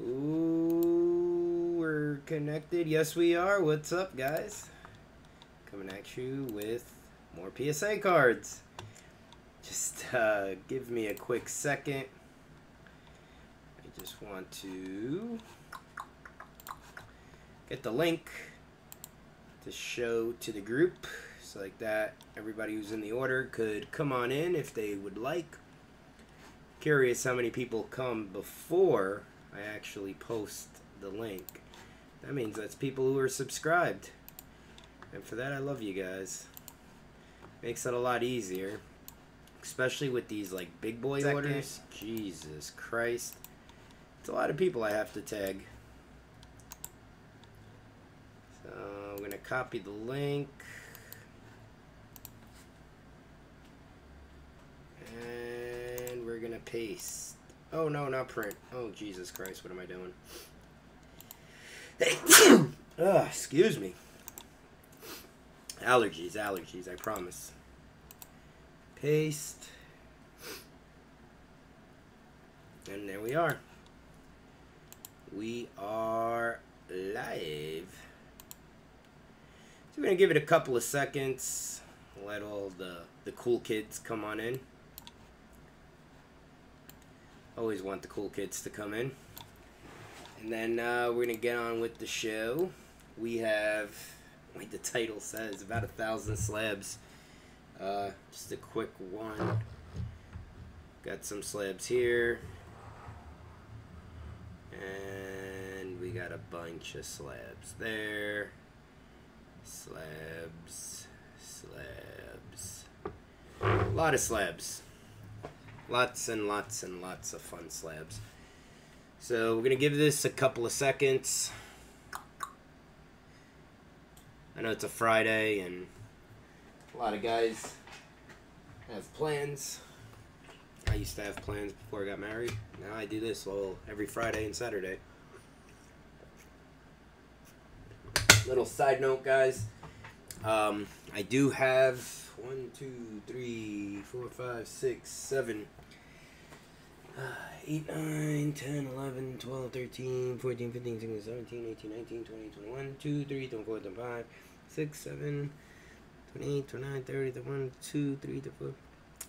Ooh, we're connected. Yes, we are. What's up, guys? Coming at you with more PSA cards. Just uh, give me a quick second. I just want to get the link to show to the group so like that everybody who's in the order could come on in if they would like. Curious how many people come before I actually post the link. That means that's people who are subscribed. And for that I love you guys. Makes it a lot easier especially with these like big boy Second. orders. Jesus Christ. It's a lot of people I have to tag. So I'm going to copy the link. And we're going to paste. Oh, no, not print. Oh, Jesus Christ, what am I doing? oh, excuse me. Allergies, allergies, I promise. Paste. And there we are. We are live. So we're going to give it a couple of seconds. Let all the, the cool kids come on in. Always want the cool kids to come in. And then uh, we're going to get on with the show. We have, like the title says, about a thousand slabs. Uh, just a quick one. Got some slabs here. And we got a bunch of slabs there. Slabs. Slabs. A lot of slabs. Lots and lots and lots of fun slabs. So we're going to give this a couple of seconds. I know it's a Friday and a lot of guys have plans. I used to have plans before I got married. Now I do this all every Friday and Saturday. little side note, guys. Um, I do have one, two, three, four, five, six, seven, 8, 9, 10, 11, 12, 13, 14, 15, 16, 17, 18, 19, 20, 21, 2, 3, 24, 25, 6, 7, 28, 29, 30, 31, 2, 3, 4.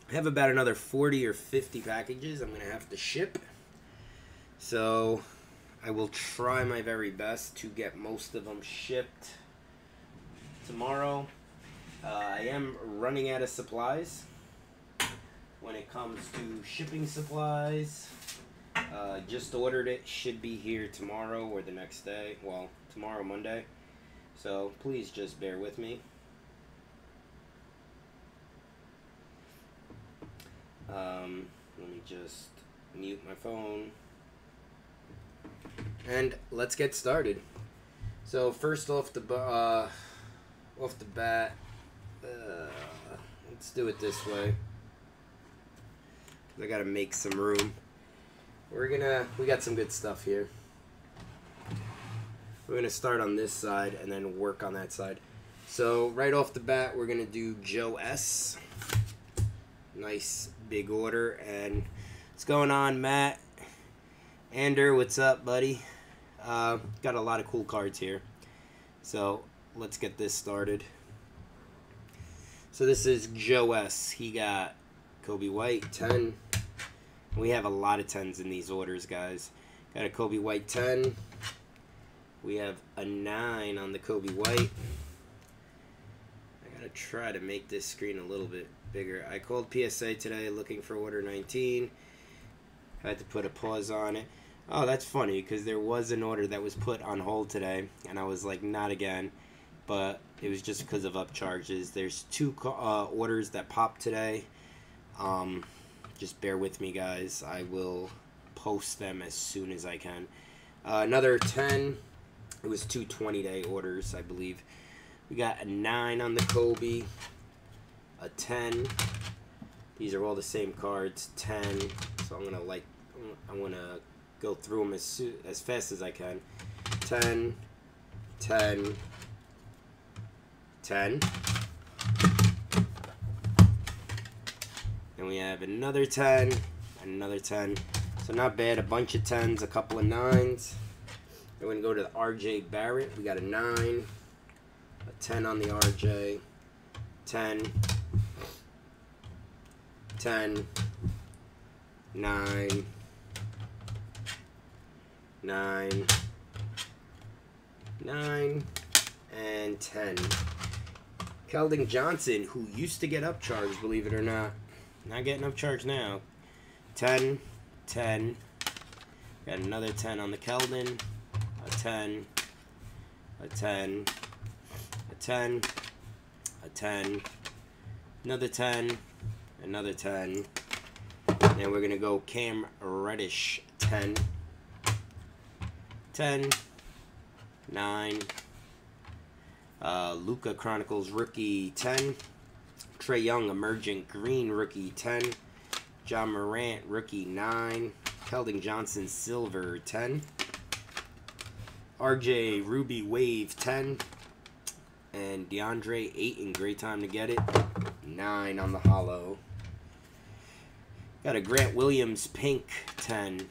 I have about another 40 or 50 packages I'm going to have to ship. So I will try my very best to get most of them shipped tomorrow. Uh, I am running out of supplies when it comes to shipping supplies. Uh, just ordered it, should be here tomorrow or the next day. Well, tomorrow, Monday. So please just bear with me. Um, let me just mute my phone. And let's get started. So first off the uh, off the bat, uh, let's do it this way. I gotta make some room. We're gonna we got some good stuff here. We're gonna start on this side and then work on that side. So right off the bat, we're gonna do Joe S. Nice big order and what's going on, Matt? Ander, what's up, buddy? Uh, got a lot of cool cards here. So let's get this started. So this is Joe S. He got Coby White, 10. We have a lot of 10s in these orders, guys. Got a Coby White 10. We have a 9 on the Coby White. I gotta try to make this screen a little bit bigger. I called PSA today looking for order 19. I Had to put a pause on it. Oh, that's funny because there was an order that was put on hold today, and I was like, not again. But it was just because of upcharges. There's two uh, orders that popped today. Um, just bear with me, guys. I will post them as soon as I can. Uh, another 10. It was two 20 day orders, I believe. We got a 9 on the Kobe, a 10. These are all the same cards, 10. So I'm going to like, I'm going to go through them as, as fast as I can. 10, 10, 10. And we have another 10, another 10. So not bad. A bunch of 10s, a couple of 9s. We're going to go to the RJ Barrett. We got a 9, a 10 on the RJ, 10, 10, 9, 9, 9, and 10. Keldon Johnson, who used to get upcharged, believe it or not. Not getting upcharged now. 10, 10. Got another 10 on the Keldon. A 10. A 10. A 10. A 10. Another 10. Another 10. And we're going to go Cam Reddish 10. 10. 9. Uh, Luka Chronicles rookie 10. Trae Young emergent green rookie 10. Ja Morant rookie 9. Keldon Johnson silver 10. RJ Ruby Wave 10. And DeAndre Ayton, great time to get it. 9 on the holo. Got a Grant Williams pink 10.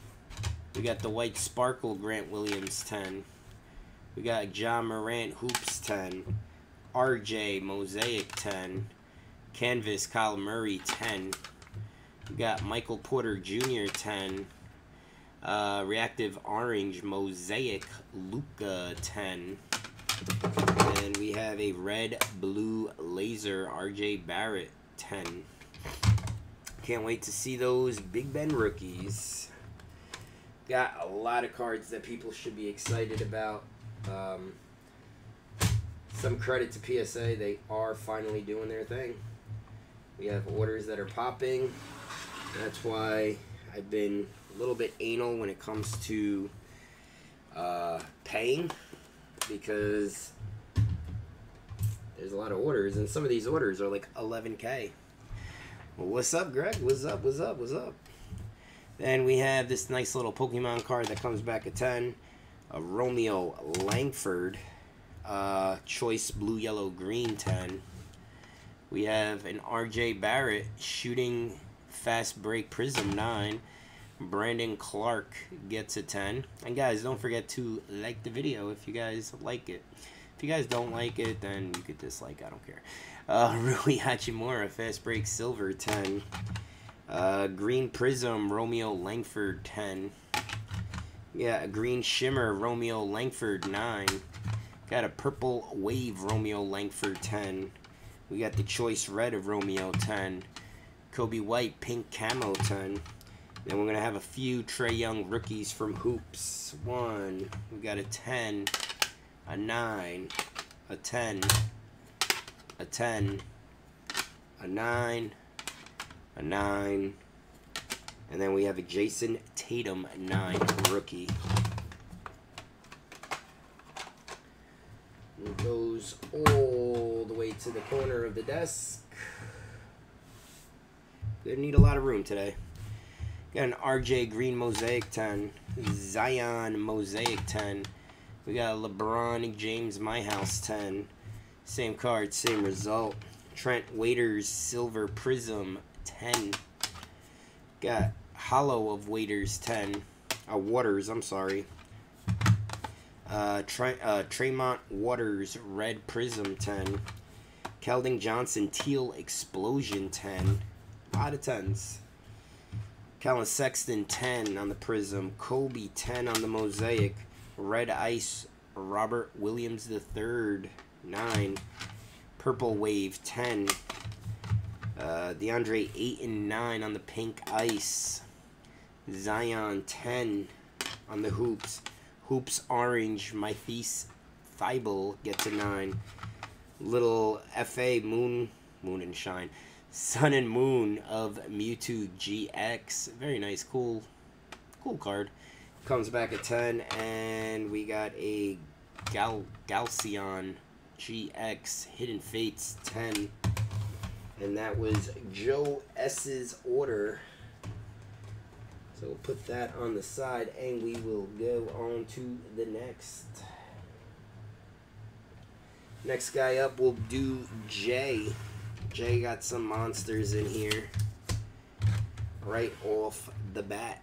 We got the white sparkle Grant Williams 10. We got Ja Morant Hoops 10. RJ Mosaic 10. Canvas Kyle Murray 10. We got Michael Porter Jr. 10. Uh, Reactive Orange Mosaic Luka, 10. And we have a red blue laser RJ Barrett 10. Can't wait to see those Big Ben rookies. Got a lot of cards that people should be excited about. Um, some credit to PSA, they are finally doing their thing. We have orders that are popping. That's why I've been a little bit anal when it comes to uh, paying because there's a lot of orders, and some of these orders are like 11k. Well, what's up, Greg? What's up? What's up? What's up? Then we have this nice little Pokemon card that comes back at 10 a Romeo Langford uh, Choice Blue Yellow Green 10. We have an RJ Barrett Shooting Fast Break Prism 9. Brandon Clark gets a 10. And guys, don't forget to like the video if you guys like it. If you guys don't like it, then you could dislike. I don't care. Uh, Rui Hachimura Fast Break Silver 10. Uh, Green Prism Romeo Langford 10. Yeah, green shimmer Romeo Langford 9. Got a purple wave Romeo Langford 10. We got the choice red of Romeo 10. Coby White pink camo 10. Then we're going to have a few Trae Young rookies from Hoops. One. We got a 10. A 9. A 10. A 10. A 9. A 9. And then we have a Jayson Tatum 9 rookie. It goes all the way to the corner of the desk. Gonna need a lot of room today. Got an RJ Green Mosaic 10. Zion Mosaic 10. We got a LeBron James My House 10. Same card, same result. Trent Waiters Silver Prism 10. Got Holo of Waiters 10. Uh, Waters, I'm sorry. Uh, Tre uh, Tremont Waters Red Prism 10. Keldon Johnson Teal Explosion 10. A lot of 10s. Collin Sexton 10 on the Prism. Kobe 10 on the Mosaic. Red Ice Robert Williams III 9. Purple Wave 10. Uh, DeAndre 8 and 9 on the Pink Ice. Zion 10 on the hoops. Hoops orange. Matisse Thybulle gets a 9. Little FA Moon, Moon and Shine. Sun and Moon of Mewtwo GX. Very nice, cool, cool card. Comes back at 10. And we got a Gal Galceon GX Hidden Fates 10. And that was Joe S.'s order. So we'll put that on the side and we will go on to the next. Next guy up, we'll do Jay. Jay got some monsters in here. right off the bat.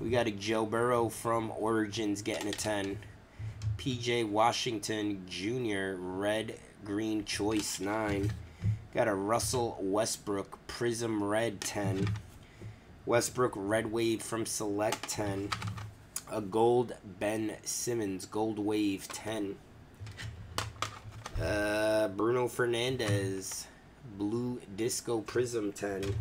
We got a Joe Burrow from Origins getting a 10. PJ Washington Jr. Red Green Choice 9. Got a Russell Westbrook Prism Red 10. Westbrook Red Wave from Select 10. A Gold Ben Simmons Gold Wave 10. Uh, Bruno Fernandes Blue Disco Prism 10.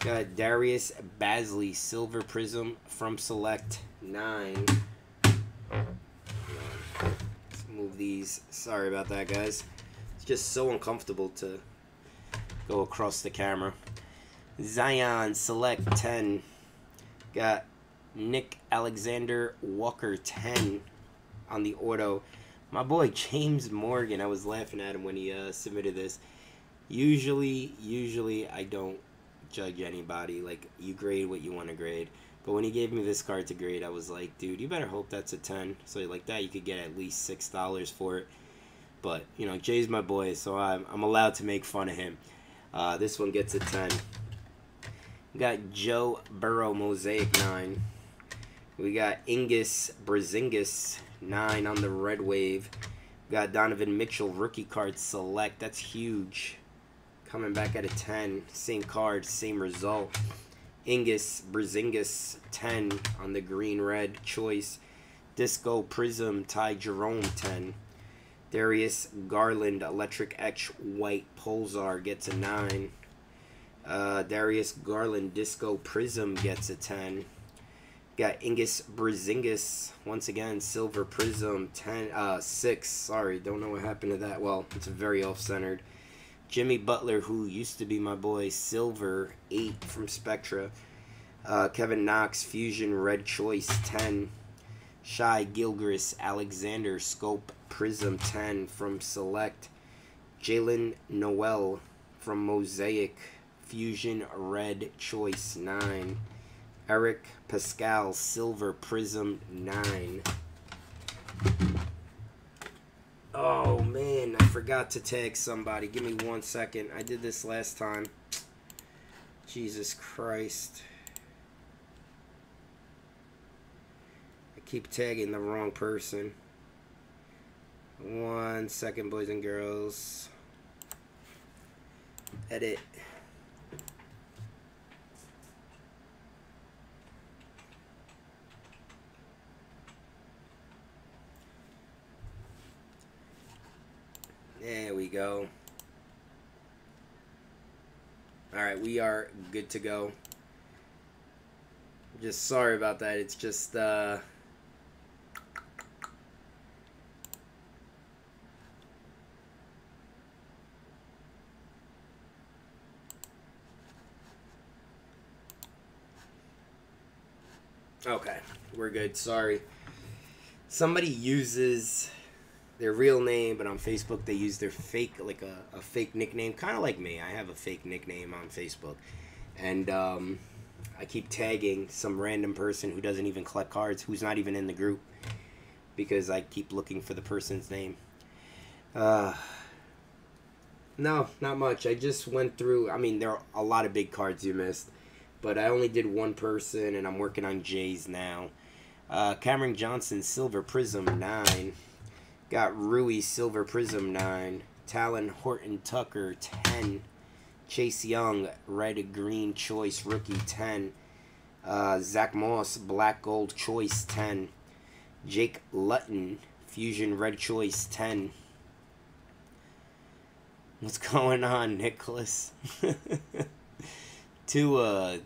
Got Darius Bazley Silver Prism from Select 9. Let's move these. Sorry about that, guys. It's just so uncomfortable to go across the camera. Zion Select 10. Got Nick Alexander Walker 10 on the auto. My boy James Morgan, I was laughing at him when he uh, submitted this. Usually, usually I don't judge anybody. Like, you grade what you want to grade. But when he gave me this card to grade, I was like, dude, you better hope that's a 10. So like that, you could get at least $6 for it. But, you know, Jay's my boy, so I'm, I'm allowed to make fun of him. Uh, this one gets a 10. We got Joe Burrow Mosaic 9. We got Ingus Brazingis 9 on the Red Wave. We got Donovan Mitchell Rookie Card Select. That's huge. Coming back at a 10. Same card, same result. Ingus Brazingis 10 on the green red choice. Disco Prism Ty Jerome 10. Darius Garland Electric Etch White Pulsar gets a 9. Uh, Darius Garland Disco Prism gets a 10. Got Ingus Brazingis once again Silver Prism 10 uh 6. Sorry, don't know what happened to that. Well, it's a very off-centered. Jimmy Butler, who used to be my boy, Silver 8 from Spectra. Uh, Kevin Knox, Fusion Red Choice 10. Shai Gilgeous, Alexander Scope Prism 10 from Select. Jalen Noel from Mosaic, Fusion Red Choice 9. Eric Paschall, Silver Prism 9. Oh man, I forgot to tag somebody. Give me one second. I did this last time. Jesus Christ. I keep tagging the wrong person. One second, boys and girls. Edit. There we go. Alright, we are good to go. Just sorry about that. It's just, uh... Okay, we're good. Sorry. Somebody uses their real name, but on Facebook they use their fake, like a, a fake nickname, kind of like me. I have a fake nickname on Facebook, and um, I keep tagging some random person who doesn't even collect cards, who's not even in the group, because I keep looking for the person's name. Uh, no, not much. I just went through. I mean, there are a lot of big cards you missed, but I only did one person, and I'm working on Jay's now. Uh, Cameron Johnson, Silver Prism 9. Got Rui Silver Prism 9. Talen Horton Tucker 10. Chase Young Red Green Choice Rookie 10. Uh, Zach Moss Black Gold Choice 10. Jake Luton, Fusion Red Choice 10. What's going on, Nicholas? Tua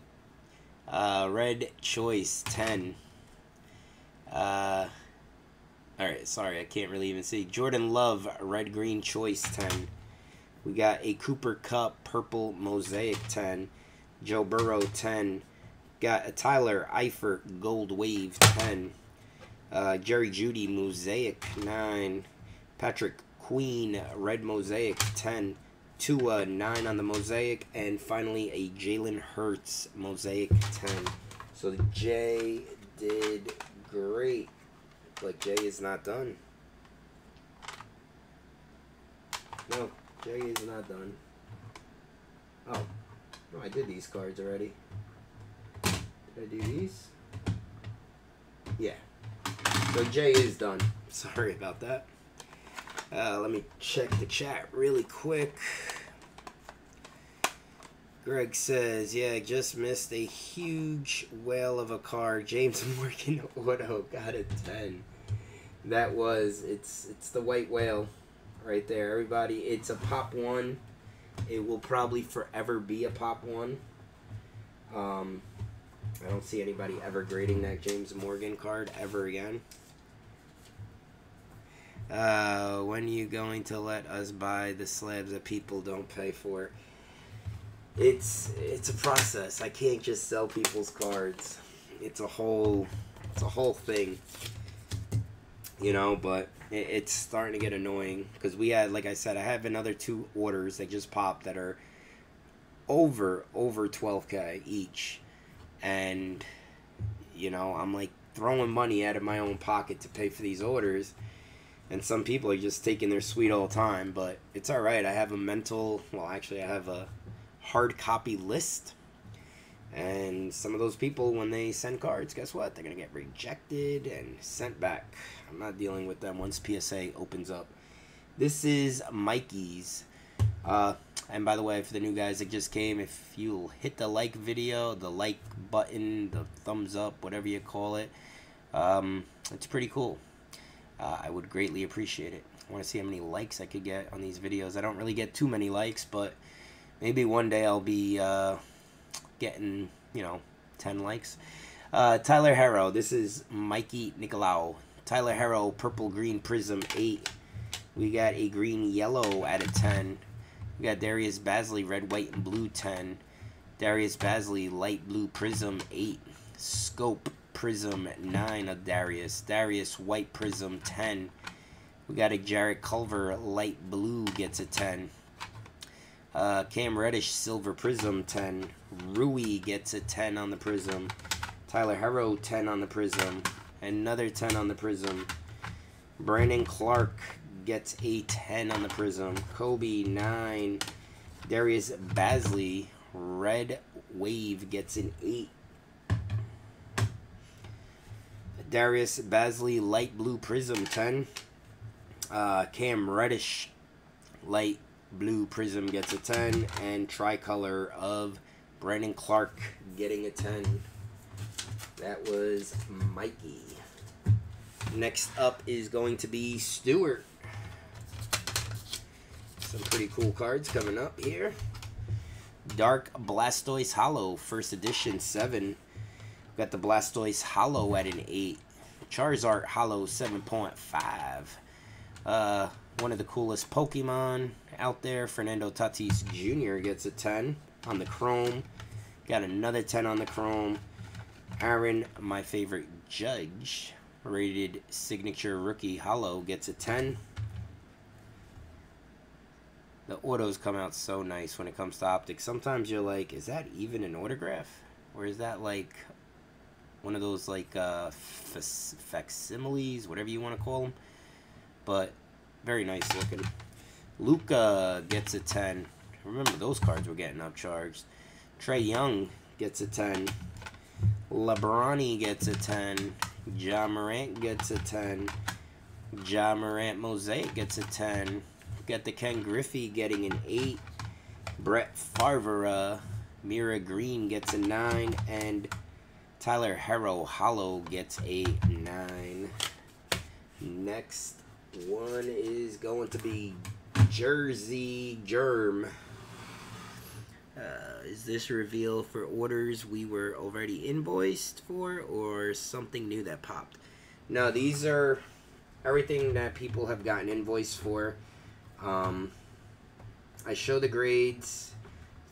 uh, Red Choice 10. Uh, Alright, sorry, I can't really even see. Jordan Love, Red Green Choice 10. We got a Cooper Kupp, Purple Mosaic 10. Joe Burrow 10. Got a Tyler Eifert Gold Wave 10. Uh, Jerry Jeudy Mosaic 9. Patrick Queen Red Mosaic 10. Tua 9 on the Mosaic. And finally a Jalen Hurts Mosaic 10. So Jay did great. But Jay is not done. No, Jay is not done. Oh, No, I did these cards already. Did I do these? Yeah. So Jay is done. Sorry about that. Uh, let me check the chat really quick. Greg says, yeah, just missed a huge whale of a card. James Morgan Auto got a 10. That was, it's it's the white whale right there. Everybody, it's a pop one. It will probably forever be a pop one. Um, I don't see anybody ever grading that James Morgan card ever again. Uh, when are you going to let us buy the slabs that people don't pay for? It's it's a process. I can't just sell people's cards. It's a whole it's a whole thing. You know, but it, it's starting to get annoying because we had, like I said, I have another two orders that just popped that are over over 12k each, and you know I'm like throwing money out of my own pocket to pay for these orders. And some people are just taking their sweet old time but it's all right i have a mental well actually i have a hard copy list. And some of those people when they send cards guess what? They're going to get rejected and sent back i'm not dealing with them once psa opens up this is mikey's uh, and by the way for the new guys that just came if you'll hit the like video the like button the thumbs up whatever you call it um, it's pretty cool uh, I would greatly appreciate it. I want to see how many likes I could get on these videos. I don't really get too many likes, but maybe one day I'll be uh, getting, you know, 10 likes. Uh, Tyler Herro, this is Mikey Nicolau. Tyler Herro, Purple Green Prism 8. We got a green yellow out of 10. We got Darius Bazley, red, white, and blue 10. Darius Bazley, light blue prism 8. Scope Prism 9 of Darius. Darius White Prism 10. We got a Jarrett Culver Light Blue gets a 10. Uh, Cam Reddish Silver Prism 10. Rui gets a 10 on the Prism. Tyler Herro, 10 on the Prism. Another 10 on the Prism. Brandon Clark gets a 10 on the Prism. Kobe 9. Darius Bazley, Red Wave gets an 8 Darius Bazley, Light Blue Prism 10. Uh, Cam Reddish Light Blue Prism gets a 10. And Tricolor of Brandon Clark getting a 10. That was Mikey. Next up is going to be Stewart. Some pretty cool cards coming up here. Dark Blastoise Holo, first edition, 7. Got the Blastoise Holo at an 8. Charizard Holo 7.5. Uh, one of the coolest Pokemon out there. Fernando Tatis Jr. gets a 10 on the Chrome. Got another 10 on the Chrome. Aaron, my favorite judge, rated signature rookie holo, gets a 10. The autos come out so nice when it comes to optics. Sometimes you're like, is that even an autograph? Or is that like one of those like uh, facsimiles, whatever you want to call them. But very nice looking. Luka gets a 10. Remember, those cards were getting upcharged. Trae Young gets a 10. LeBron gets a 10. Ja Morant gets a 10. Ja Morant Mosaic gets a 10. Got the Ken Griffey getting an 8. Brett Favre, uh, Mira Green gets a 9. And Tyler Herro Holo gets a 9. Next one is going to be Jersey Germ. Uh, is this reveal for orders we were already invoiced for or something new that popped? No, these are everything that people have gotten invoiced for. Um, I show the grades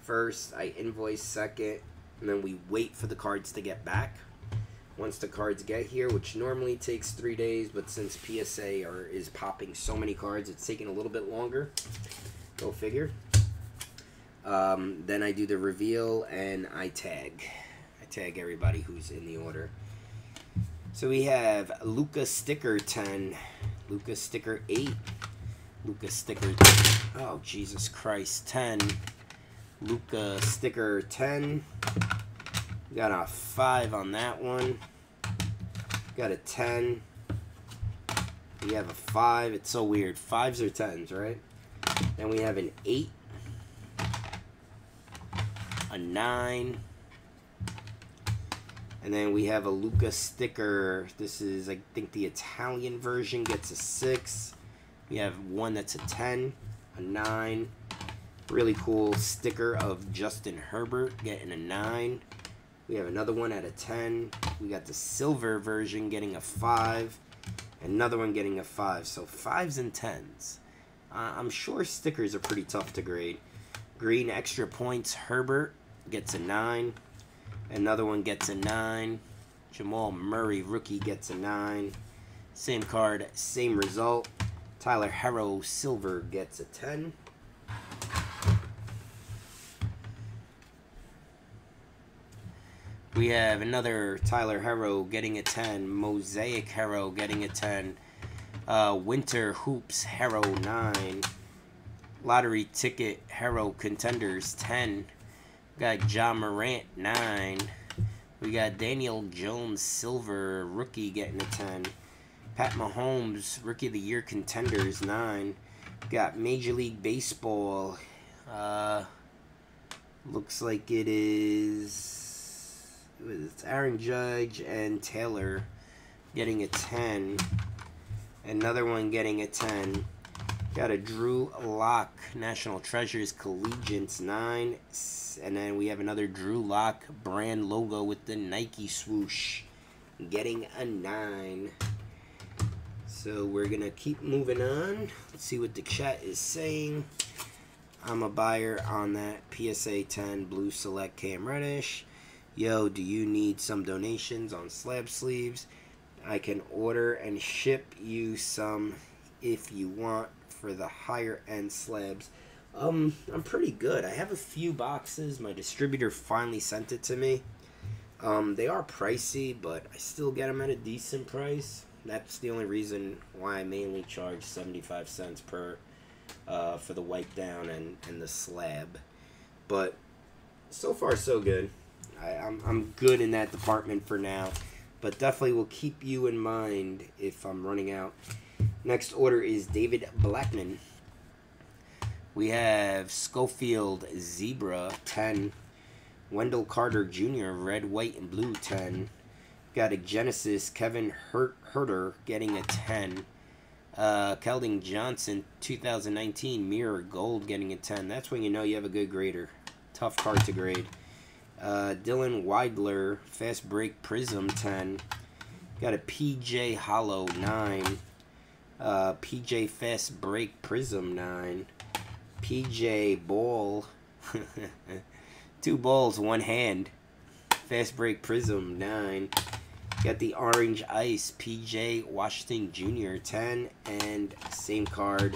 first, I invoice second, and then we wait for the cards to get back. Once the cards get here, which normally takes three days, but since PSA are, is popping so many cards, it's taking a little bit longer. Go figure. Um, then I do the reveal and I tag. I tag everybody who's in the order. So we have Luka Sticker 10, Luka Sticker 8, Luka Sticker, oh Jesus Christ, 10, Luka sticker 10. Got a 5 on that one. Got a 10. We have a 5. It's so weird. 5s or 10s, right? Then we have an 8. A 9. And then we have a Luka sticker. This is, I think, the Italian version gets a 6. We have one that's a 10, a 9. Really cool sticker of Justin Herbert getting a 9. We have another one at a 10. We got the silver version getting a 5. Another one getting a 5. So 5s and 10s. Uh, I'm sure stickers are pretty tough to grade. Green extra points. Herbert gets a 9. Another one gets a 9. Jamal Murray, rookie, gets a 9. Same card, same result. Tyler Herro, silver, gets a 10. We have another Tyler Herro getting a 10. Mosaic Herro getting a 10. Uh, Winter Hoops Herro 9. Lottery Ticket Herro Contenders 10. Got Ja Morant 9. We got Daniel Jones Silver Rookie getting a 10. Pat Mahomes Rookie of the Year Contenders 9. Got Major League Baseball. Uh, looks like it is it's Aaron Judge and Taylor getting a 10. Another one getting a 10. Got a Drew Lock National Treasures Collegians 9. And then we have another Drew Lock brand logo with the Nike swoosh getting a 9. So we're going to keep moving on. Let's see what the chat is saying. I'm a buyer on that PSA 10 Blue Select Cam Reddish yo, do you need some donations on slab sleeves? I can order and ship you some if you want for the higher end slabs. Um, I'm pretty good. I have a few boxes. My distributor finally sent it to me. Um, they are pricey, but I still get them at a decent price. That's the only reason why I mainly charge 75 cents per uh, for the wipe down and, and the slab. But so far, so good. I, I'm, I'm good in that department for now, but definitely will keep you in mind if I'm running out. Next order is David Blackman. We have Schofield Zebra 10. Wendell Carter Jr. Red, White, and Blue 10. Got a Genesis Kevin Hurt Huerter getting a 10. Uh, Keldon Johnson 2019 Mirror Gold getting a 10. That's when you know you have a good grader. Tough card to grade. Uh, Dylan Windler, Fast Break Prism 10. Got a PJ Holo 9. Uh, PJ Fast Break Prism 9. PJ Ball. Two balls, one hand. Fast Break Prism 9. Got the Orange Ice PJ Washington Jr. 10. And same card,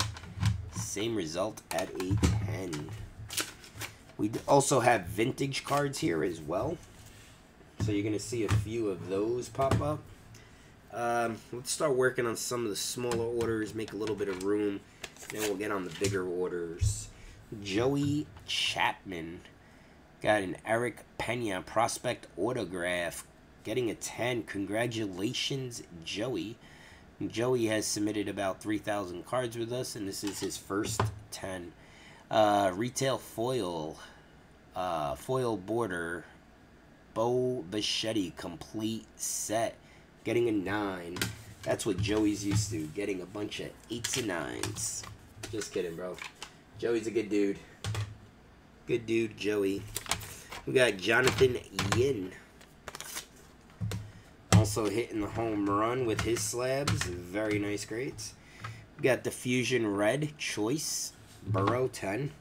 same result at a 10. We also have vintage cards here as well. So you're going to see a few of those pop up. Um, let's start working on some of the smaller orders, make a little bit of room. Then we'll get on the bigger orders. Joey Chapman. Got an Eric Pena prospect autograph. Getting a 10. Congratulations, Joey. Joey has submitted about 3,000 cards with us, and this is his first 10. Uh, retail foil uh, foil border, Bo Bichette complete set, getting a 9. That's what Joey's used to, getting a bunch of 8s and 9s. Just kidding, bro. Joey's a good dude. Good dude, Joey. We got Jonathan Yin. Also hitting the home run with his slabs. Very nice grades. We got the Fusion Red Choice. Burrow 10.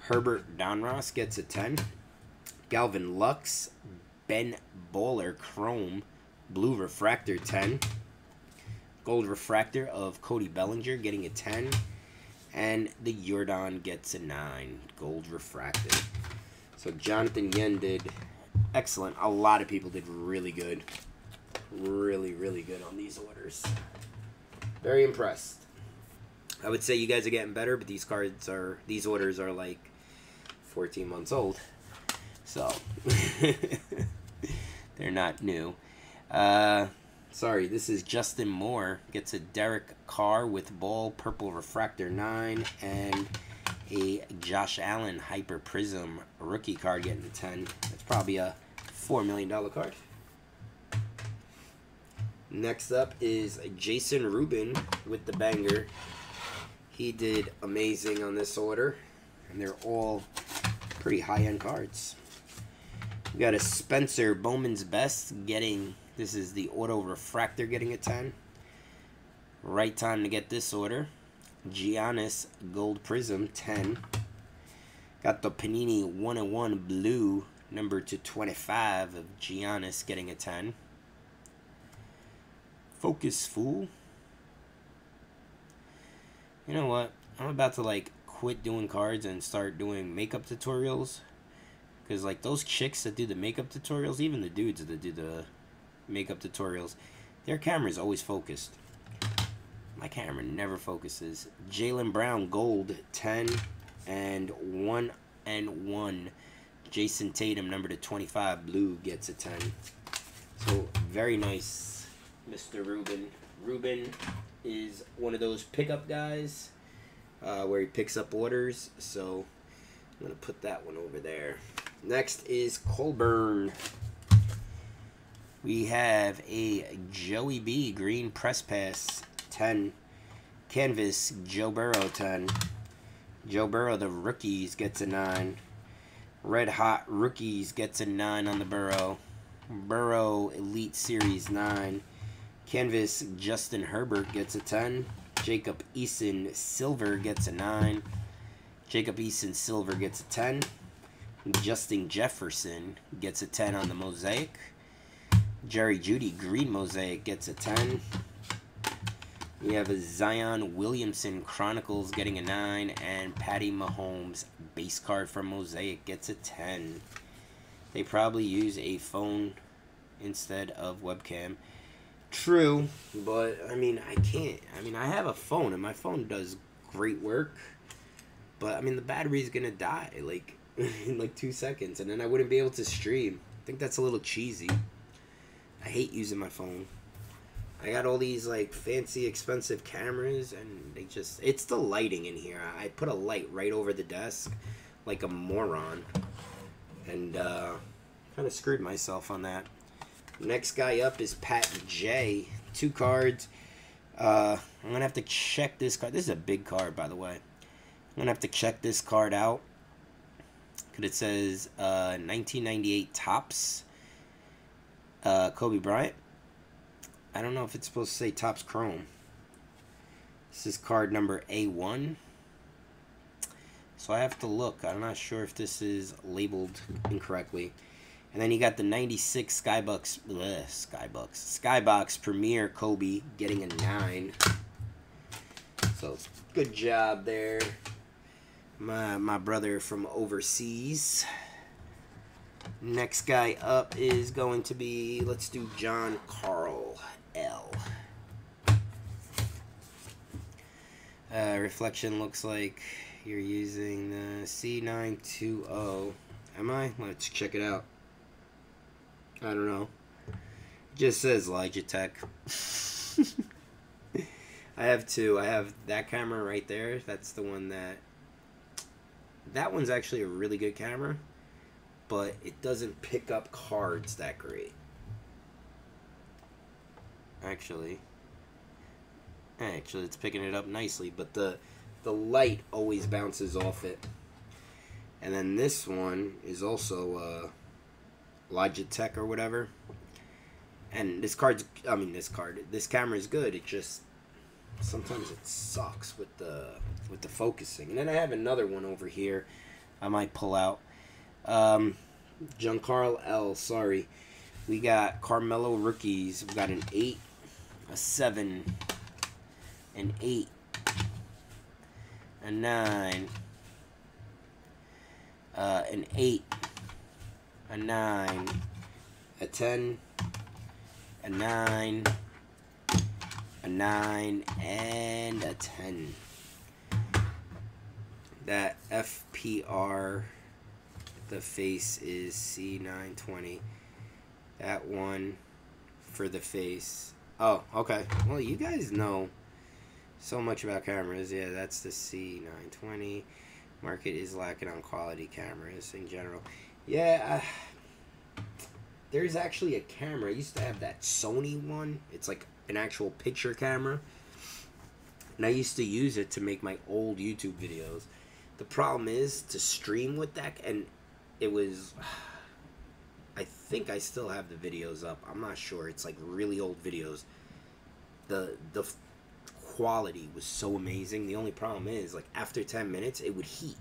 Herbert Donruss gets a 10. Gavin Lux, Ben Bowler Chrome, Blue Refractor 10. Gold Refractor of Cody Bellinger getting a 10. And the Jordan gets a 9. Gold Refractor. So Jonathan Yen did excellent. A lot of people did really good. Really, really good on these orders. Very impressed. I would say you guys are getting better, but these cards are, these orders are like 14 months old. So, they're not new. Uh, sorry, this is Justin Moore. Gets a Derek Carr with ball, purple refractor 9, and a Josh Allen Hyper Prism rookie card getting a 10. That's probably a $4 million card. Next up is Jason Rubin with the banger. He did amazing on this order, and they're all pretty high-end cards. We got a Spencer Bowman's Best getting, this is the Auto Refractor getting a 10. Right time to get this order. Giannis Gold Prism 10. Got the Panini 101 Blue number to 25 of Giannis getting a 10. Focus Fool. You know what? I'm about to like quit doing cards and start doing makeup tutorials. Because like those chicks that do the makeup tutorials, even the dudes that do the makeup tutorials, their camera is always focused. My camera never focuses. Jaylen Brown Gold 10 and 1 and 1. Jayson Tatum number to 25 blue gets a 10. So very nice Mr. Rubin. Rubin is one of those pickup guys uh, where he picks up orders. So I'm going to put that one over there. Next is Colburn. We have a Joey B green press pass 10. Canvas Joe Burrow 10. Joe Burrow, the rookies, gets a 9. Red Hot Rookies gets a 9 on the Burrow. Burrow Elite Series 9. Canvas Justin Herbert gets a 10. Jacob Eason Silver gets a 9. Jacob Eason Silver gets a 10. Justin Jefferson gets a 10 on the Mosaic. Jerry Jeudy Green Mosaic gets a 10. We have a Zion Williamson Chronicles getting a 9. And Patty Mahomes base card from Mosaic gets a 10. They probably use a phone instead of webcam. True, but I mean, I can't. I mean, I have a phone, and my phone does great work. But I mean, the battery's gonna die like in like two seconds, and then I wouldn't be able to stream. I think that's a little cheesy. I hate using my phone. I got all these like fancy, expensive cameras, and they just—it's the lighting in here. I put a light right over the desk, like a moron, and uh, kind of screwed myself on that. Next guy up is Pat J. Two cards. Uh, I'm going to have to check this card. This is a big card, by the way. I'm going to have to check this card out. Because it says uh, 1998 Topps uh, Kobe Bryant. I don't know if it's supposed to say Topps Chrome. This is card number A1. So I have to look. I'm not sure if this is labeled incorrectly. And then you got the 96 Skybucks, bleh, Skybucks, Skybox Premier Kobe getting a 9. So, good job there. My, my brother from overseas. Next guy up is going to be, let's do John Carl L. Uh, reflection looks like you're using the C920. Am I? Let's check it out. I don't know. It just says Logitech. I have two. I have that camera right there. That's the one that. That one's actually a really good camera, but it doesn't pick up cards that great. Actually. Actually, it's picking it up nicely, but the the light always bounces off it. And then this one is also uh, Logitech or whatever. And this card's, I mean, this card, this camera is good. It just sometimes it sucks with the with the focusing. And then I have another one over here. I might pull out. Um, Giancarlo L. Sorry, we got Carmelo rookies. We got an eight, a seven, an eight, a nine, uh, an eight a 9, a 10, a 9, a 9, and a 10. That FPR the face is C920. That one for the face. Oh, okay. Well, you guys know so much about cameras. Yeah, that's the C920. Market is lacking on quality cameras in general. Yeah, uh, there's actually a camera. I used to have that Sony one. It's like an actual picture camera. And I used to use it to make my old YouTube videos. The problem is to stream with that, and it was. I think I still have the videos up. I'm not sure. It's like really old videos. The the quality was so amazing. The only problem is like after 10 minutes it would heat.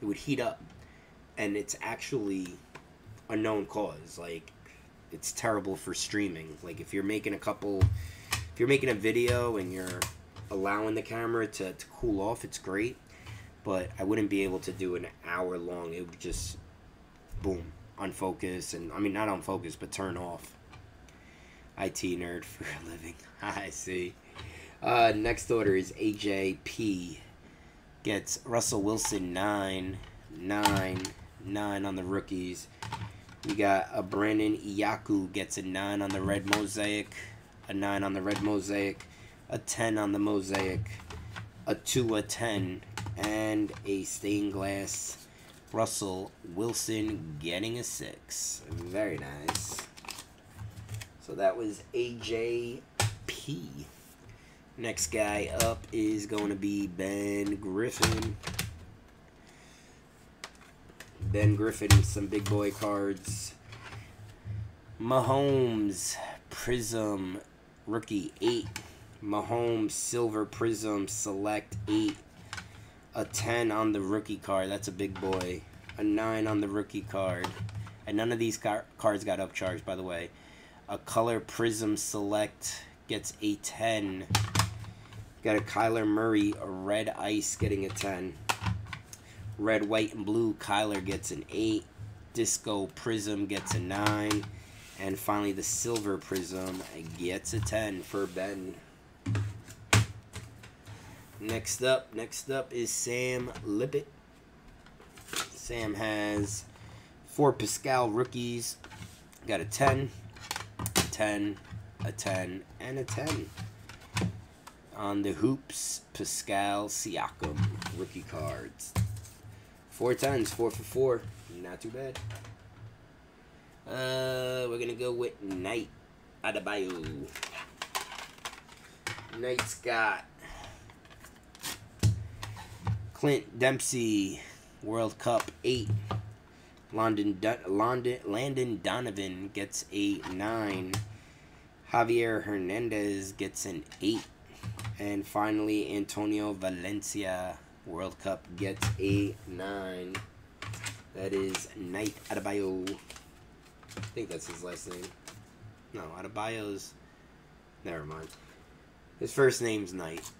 It would heat up. And it's actually a known cause. Like it's terrible for streaming. Like if you're making a couple if you're making a video and you're allowing the camera to, to cool off, it's great. But I wouldn't be able to do an hour long. It would just boom, unfocus and I mean not unfocus, but turn off. IT nerd for a living. I see. Uh, next order is AJP. Gets Russell Wilson 9, 9, 9 on the rookies. We got a Brandon Aiyuk gets a 9 on the red mosaic, a 9 on the red mosaic, a 10 on the mosaic, a 2, a 10, and a stained glass Russell Wilson getting a 6. Very nice. So that was AJP. Next guy up is going to be Ben Griffin. Ben Griffin, some big boy cards. Mahomes, Prism, Rookie 8. Mahomes, Silver Prism, Select 8. A 10 on the rookie card. That's a big boy. A 9 on the rookie card. And none of these car cards got upcharged, by the way. A Color Prism Select gets a 10. Got a Kyler Murray, a Red Ice getting a 10. Red, white, and blue, Kyler gets an 8. Disco Prism gets a 9. And finally, the Silver Prism gets a 10 for Ben. Next up, next up is Sam Lippett. Sam has four Pascal rookies. Got a 10, a 10, a 10, and a 10. On the hoops, Pascal Siakam rookie cards. Four tons, four for four. Not too bad. Uh, we're gonna go with Knight Adebayo. Knight Scott. Clint Dempsey, World Cup 8. London, London, Landon Donovan gets a 9. Javier Hernandez gets an 8. And finally, Antonio Valencia, World Cup, gets a 9. That is Knight Adebayo. I think that's his last name. No, Adebayo's... Never mind. His first name's Knight.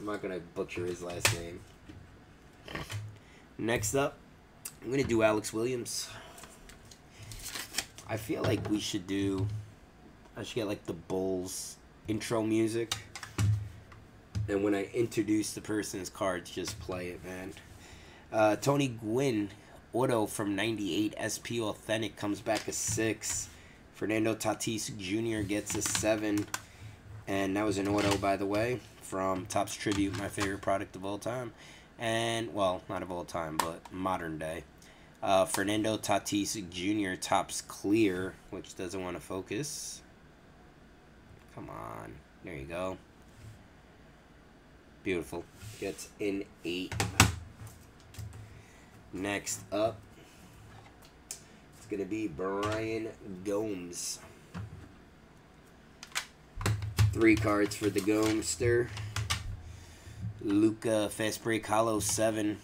I'm not going to butcher his last name. Next up, I'm going to do Alex Williams. I feel like we should do... I should get like the Bulls intro music. And when I introduce the person's cards, just play it, man. Uh, Tony Gwynn, auto from 98, SP Authentic, comes back a 6. Fernando Tatis Jr. gets a 7. And that was an auto, by the way, from Topps Tribute, my favorite product of all time. And, well, not of all time, but modern day. Uh, Fernando Tatis Jr. Topps Clear, which doesn't want to focus. Come on. There you go. Beautiful. Gets in 8. Next up, it's going to be Brian Gomes. Three cards for the Gomester. Fast Break Holo 7.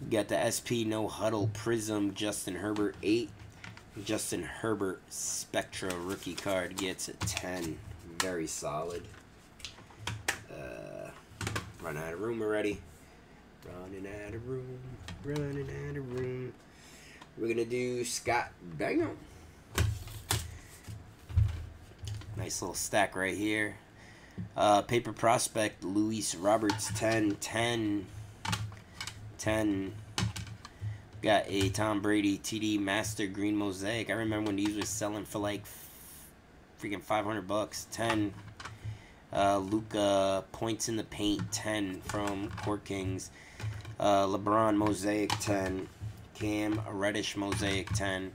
You got the SP No Huddle Prism Justin Herbert 8. Justin Herbert Spectra rookie card gets a 10. Very solid. Uh, Running out of room already. Running out of room. Running out of room. We're gonna do Scott Bam. Nice little stack right here. Uh, paper prospect Luis Roberts 10 10 10 Got a Tom Brady TD Master Green Mosaic. I remember when these was selling for like freaking 500 bucks. 10. Uh, Luka Points in the Paint 10 from Court Kings. Uh, LeBron Mosaic 10. Cam Reddish Mosaic 10.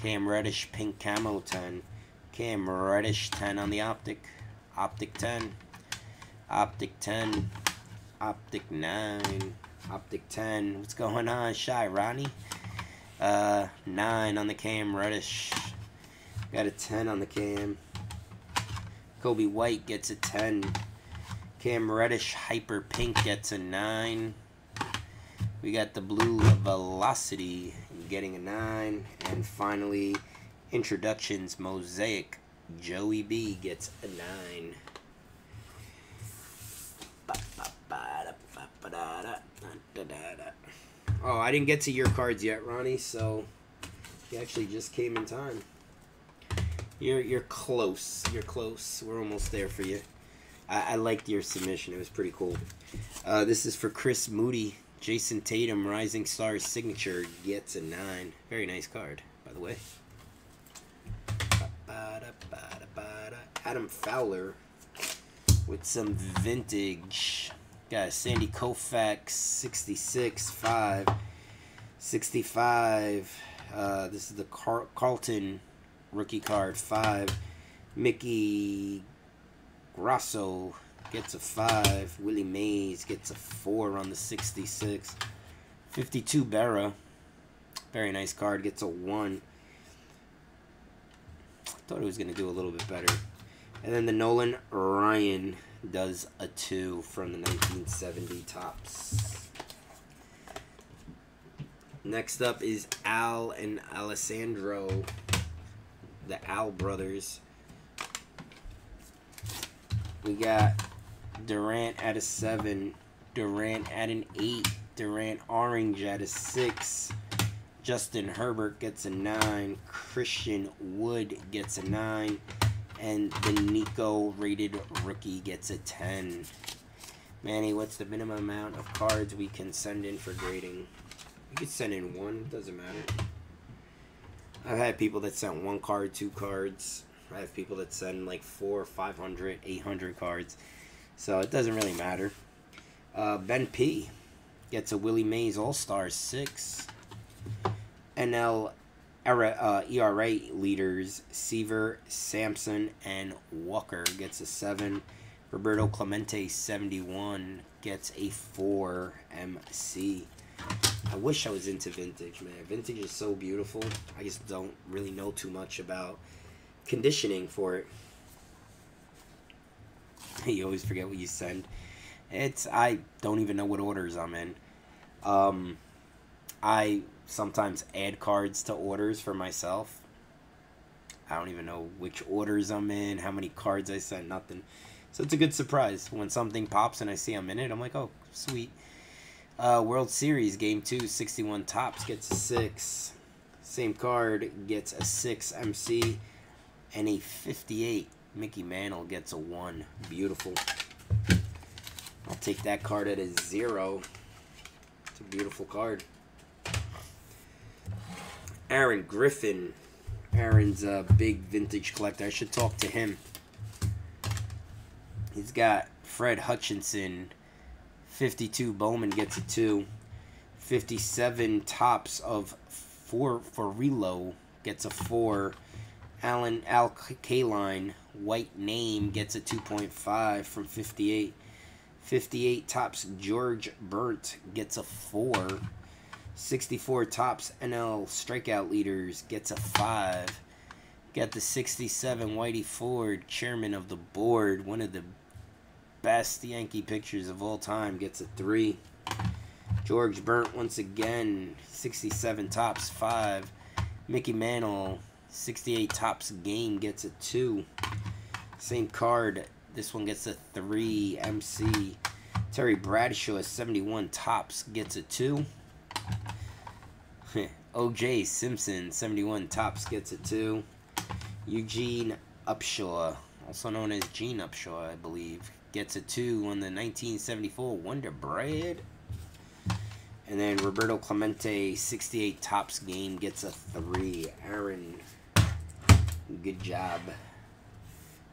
Cam Reddish Pink Camo 10. Cam Reddish 10 on the Optic. Optic 10. Optic 10. Optic 9. Optic 10. What's going on, Shy Ronnie? Uh, 9 on the cam, Reddish. Got a 10 on the cam. Coby White gets a 10. Cam Reddish Hyper Pink gets a 9. We got the Blue Velocity getting a 9. And finally, Introductions Mosaic. Joey B gets a 9. Oh, I didn't get to your cards yet, Ronnie, so you actually just came in time. You're you're close. You're close. We're almost there for you. I, I liked your submission. It was pretty cool. Uh, this is for Chris Moody. Jayson Tatum, Rising Stars signature, gets a 9. Very nice card, by the way. Adam Fowler with some vintage Got Sandy Koufax, 66, 5. 65. Uh, this is the Car Carlton rookie card, 5. Mickey Grosso gets a 5. Willie Mays gets a 4 on the 66. 52 Berra. Very nice card. Gets a 1. Thought it was going to do a little bit better. And then the Nolan Ryan does a 2 from the 1970 Topps. Next up is Al and Alessandro, the Al brothers. We got Durant at a 7, Durant at an 8, Durant Orange at a 6. Justin Herbert gets a 9. Christian Wood gets a 9 and the Nico rated rookie gets a 10. Manny, what's the minimum amount of cards we can send in for grading? You could send in one, it doesn't matter. I've had people that sent one card, two cards. I have people that send like four, 500, 800 cards. So it doesn't really matter. Uh, ben P gets a Willie Mays All Star 6. NL era, uh, ERA leaders Seaver, Simpson, and Walker gets a 7. Roberto Clemente, 71, gets a 4 MC. I wish I was into vintage, man. Vintage is so beautiful. I just don't really know too much about conditioning for it. you always forget what you send. It's I don't even know what orders I'm in. Um, I sometimes add cards to orders for myself. I don't even know which orders I'm in, how many cards I sent, nothing. So it's a good surprise. When something pops and I see I'm in it, I'm like, oh, sweet. Uh, World Series, Game 2, 61 Topps gets a 6. Same card gets a 6 MC. And a 58 Mickey Mantle gets a 1. Beautiful. I'll take that card at a 0. It's a beautiful card. Aaron Griffin. Aaron's a big vintage collector. I should talk to him. He's got Fred Hutchinson. 52 Bowman gets a 2. 57 Topps of 4 for Relo gets a 4. Alan Al Kaline White Name gets a 2.5 from 58. 58 Topps George Brent gets a 4. 64 Topps NL strikeout leaders gets a 5. Got the 67 Whitey Ford, chairman of the board, one of the best Yankee pitchers of all time, gets a 3. George Brent once again, 67 Topps, 5. Mickey Mantle, 68 Topps game gets a 2. Same card, this one gets a 3. MC. Terry Bradshaw, 71 Topps, gets a 2. OJ Simpson, 71 Topps, gets it too. Eugene Upshaw, also known as Gene Upshaw, I believe, gets a 2 on the 1974 Wonder Bread. And then Roberto Clemente, 68 Topps game, gets a 3. Aaron, good job.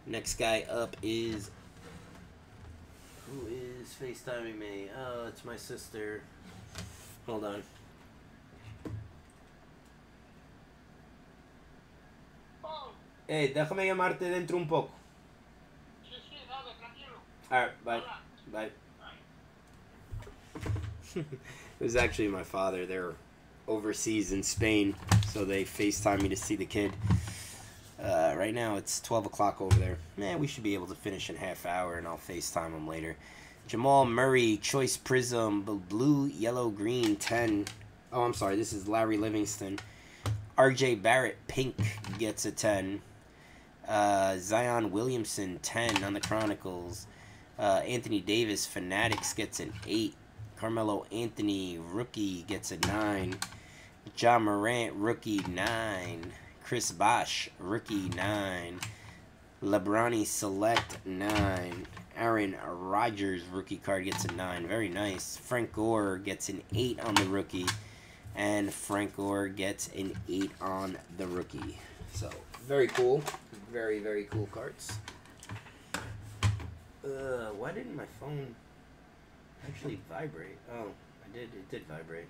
Next guy up is... Who is FaceTiming me? Oh, it's my sister. Hold on. Hey, déjame llamarte dentro un poco. Sí, sí, dale, tranquilo. Alright, bye. Bye. it was actually my father. They're overseas in Spain, so they FaceTime me to see the kid. Uh, right now it's 12 o'clock over there. Man, we should be able to finish in half hour, and I'll FaceTime him later. Jamal Murray, Choice Prism, Blue, Yellow, Green, 10. Oh, I'm sorry. This is Larry Livingston. RJ Barrett, Pink, gets a 10. Uh, Zion Williamson, 10 on the Chronicles. Uh, Anthony Davis, Fanatics, gets an 8. Carmelo Anthony, rookie, gets a 9. Ja Morant, rookie, 9. Chris Bosh, rookie, 9. Lebroni Select, 9. Aaron Rodgers, rookie card, gets a 9. Very nice. Frank Gore gets an 8 on the rookie. And Frank Gore gets an 8 on the rookie. So, very cool. Very, very cool cards. Uh, why didn't my phone actually vibrate? Oh, I did. It did vibrate.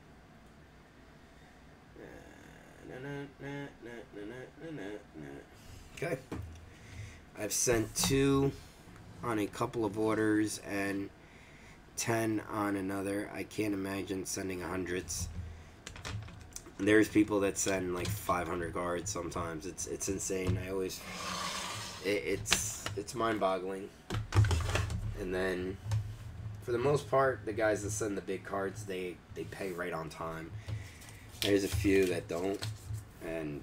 Okay. I've sent two on a couple of orders and 10 on another. I can't imagine sending hundreds. There's people that send like 500 cards sometimes. It's it's insane. I always it, it's it's mind-boggling. And then for the most part, the guys that send the big cards, they they pay right on time. There's a few that don't and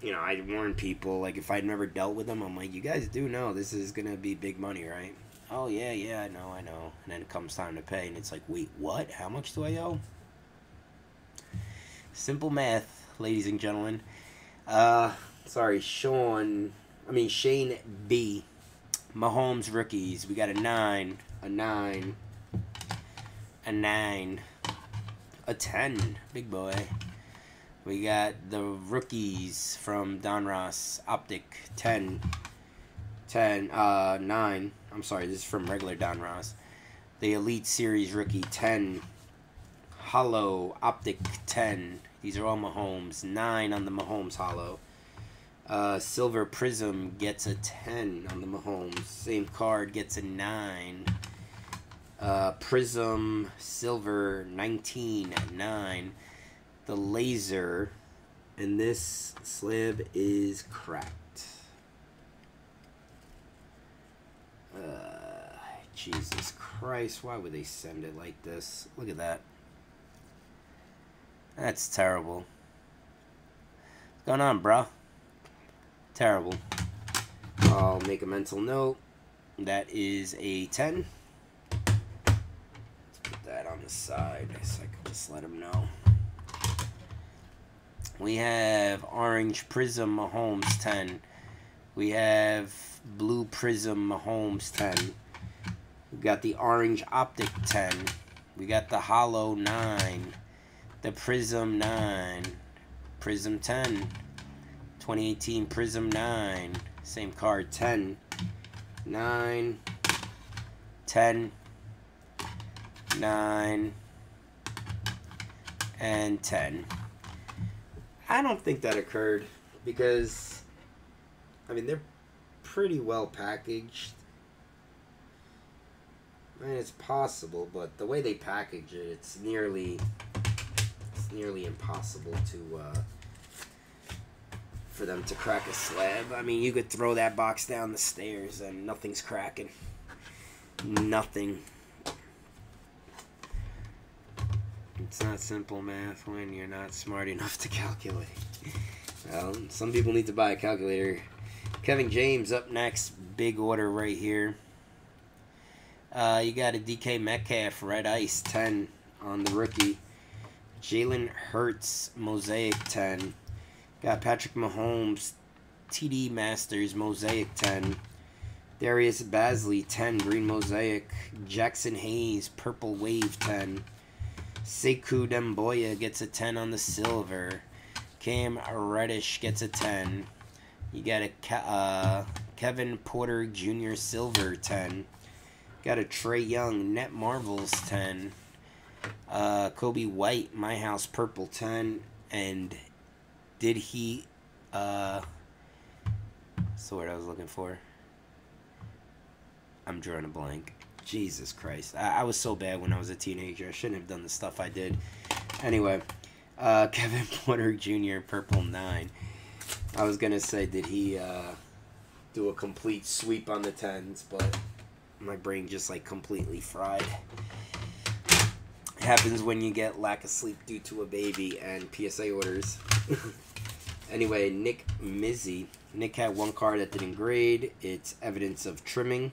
you know, I warn people like if I'd never dealt with them, I'm like, you guys do know this is gonna be big money, right? Oh yeah, yeah, I know, I know. And then it comes time to pay, and it's like, wait, what? How much do I owe? Simple math, ladies and gentlemen. Uh, sorry, Sean. I mean Shane B. Mahomes rookies. We got a nine, a nine, a nine, a ten. Big boy. We got the rookies from Donruss Optic 10, 10, uh, 9. I'm sorry, this is from regular Donruss. The Elite Series rookie 10, Holo Optic 10. These are all Mahomes. 9 on the Mahomes Holo. Uh, Silver Prism gets a 10 on the Mahomes. Same card gets a 9. Uh, Prism Silver 19 at 9 the laser and this slab is cracked. Uh, Jesus Christ, why would they send it like this? Look at that. That's terrible. What's going on, bruh? Terrible. I'll make a mental note. That is a 10. Let's put that on the side so I can just let him know. We have Orange Prism Mahomes 10. We have Blue Prism Mahomes 10. We got the Orange Optic 10. We got the Holo 9. The Prism 9. Prism 10. 2018 Prism 9. Same card 10. 9. 10. 9. And 10. I don't think that occurred because, I mean, they're pretty well packaged. I mean, it's possible, but the way they package it, it's nearly, it's nearly impossible to, uh, for them to crack a slab. I mean, you could throw that box down the stairs and nothing's cracking. Nothing. It's not simple math when you're not smart enough to calculate. Well, some people need to buy a calculator. Kevin James up next. Big order right here. Uh, you got a DK Metcalf, Red Ice 10 on the rookie. Jalen Hurts, Mosaic 10. Got Patrick Mahomes, TD Masters, Mosaic 10. Darius Bazley, 10, Green Mosaic. Jaxson Hayes, Purple Wave 10. Sekou Doumbouya gets a 10 on the silver. Cam Reddish gets a 10. You got a uh, Kevin Porter Jr. silver 10. Got a Trae Young Net Marvels 10. Uh, Coby White My House purple 10. And did he uh that's the word I was looking for. I'm drawing a blank. Jesus Christ. I, I was so bad when I was a teenager. I shouldn't have done the stuff I did. Anyway, uh, Kevin Porter Jr., Purple 9. I was going to say, did he uh, do a complete sweep on the 10s, but my brain just like completely fried. happens when you get lack of sleep due to a baby and PSA orders. anyway, Nick Mizzy. Nick had one card that didn't grade. It's evidence of trimming,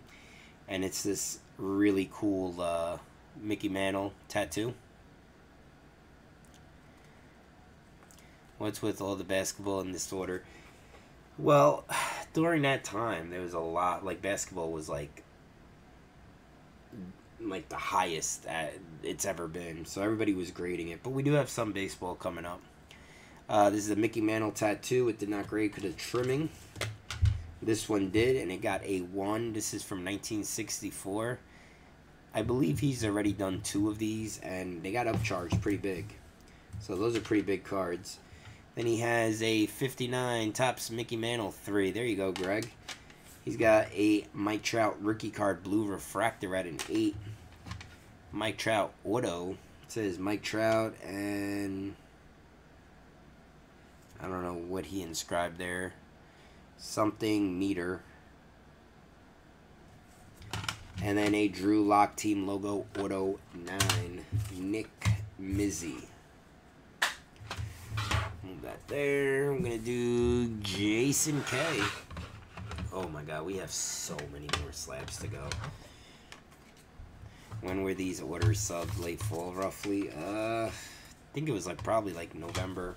and it's this really cool uh, Mickey Mantle tattoo. What's with all the basketball in this order? Well, during that time, there was a lot. Like basketball was like, like the highest it's ever been. So everybody was grading it. But we do have some baseball coming up. Uh, this is a Mickey Mantle tattoo. It did not grade because of trimming. This one did, and it got a 1. This is from 1964. I believe he's already done two of these, and they got upcharged pretty big. So those are pretty big cards. Then he has a 59 Topps Mickey Mantle 3. There you go, Greg. He's got a Mike Trout rookie card blue refractor at an 8. Mike Trout auto. It says Mike Trout and I don't know what he inscribed there. Something meter. And then a Drew Lock Team logo auto 9. Nick Mizzy. Move that there. I'm going to do Jason K. Oh my god, we have so many more slabs to go. When were these orders subbed? Late fall, roughly? Uh, I think it was like probably like November.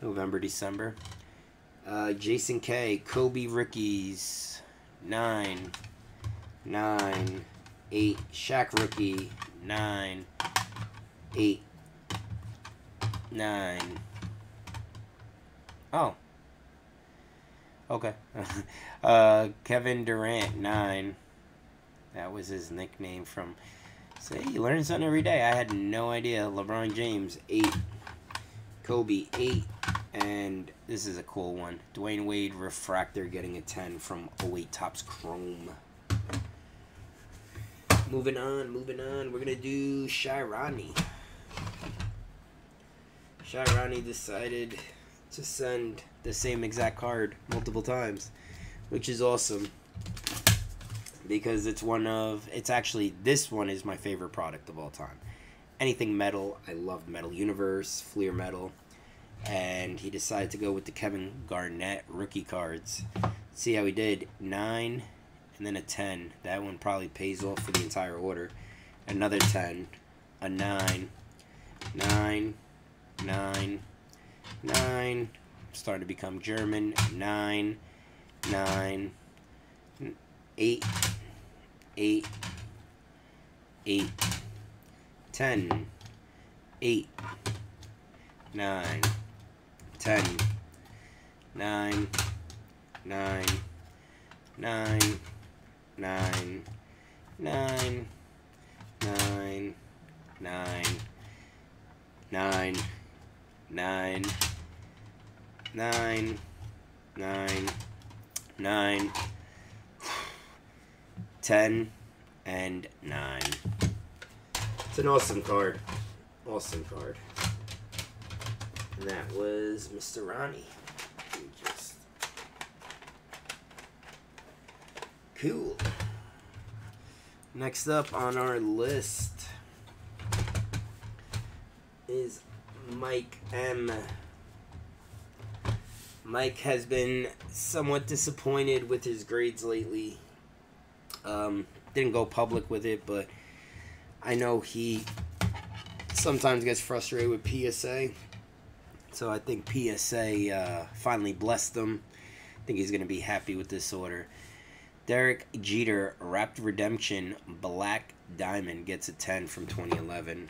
November, December. Uh, Jason K. Kobe rookies. Nine. Nine. Eight. Shaq rookie. Nine. Eight. Nine. Oh. Okay. uh, Kevin Durant, nine. That was his nickname from. Say, you learn something every day. I had no idea. LeBron James, eight. Kobe, eight. And this is a cool one. Dwyane Wade Refractor getting a 10 from 08 Topps Chrome. Moving on, moving on. We're going to do Shirani. Shirani decided to send the same exact card multiple times, which is awesome because it's one of it's actually this one is my favorite product of all time. Anything metal, I love Metal Universe, Fleer Metal, and he decided to go with the Kevin Garnett rookie cards. See how he did nine and then a ten. That one probably pays off for the entire order. Another ten, a nine, nine, nine, nine starting to become German. Nine, nine, eight, eight, eight, ten, eight, nine, ten, nine, nine, nine, nine, nine, nine, nine, nine, nine nine, nine, nine, ten, and nine. It's an awesome card. Awesome card. And that was Mr. Ronnie. Just cool. Next up on our list is Mike M. Mike has been somewhat disappointed with his grades lately. Um, didn't go public with it, but I know he sometimes gets frustrated with PSA. So I think PSA uh, finally blessed him. I think he's going to be happy with this order. Derek Jeter, Wrapped Redemption, Black Diamond gets a 10 from 2011.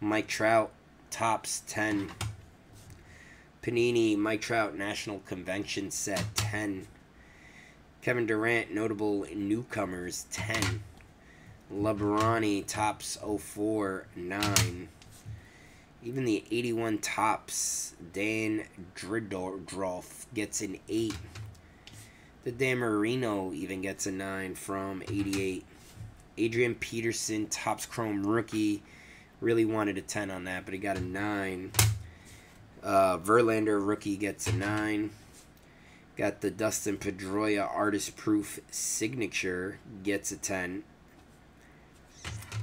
Mike Trout, Topps 10. Panini, Mike Trout, National Convention Set 10. Kevin Durant, Notable Newcomers 10. LeBron, Topps 04, 9. Even the 81 Topps, Dan Dierdorf gets an 8. The Dan Marino even gets a 9 from 88. Adrian Peterson, Tops Chrome Rookie. Really wanted a 10 on that, but he got a 9. Uh, Verlander Rookie gets a 9. Got the Dustin Pedroia Artist Proof Signature gets a 10.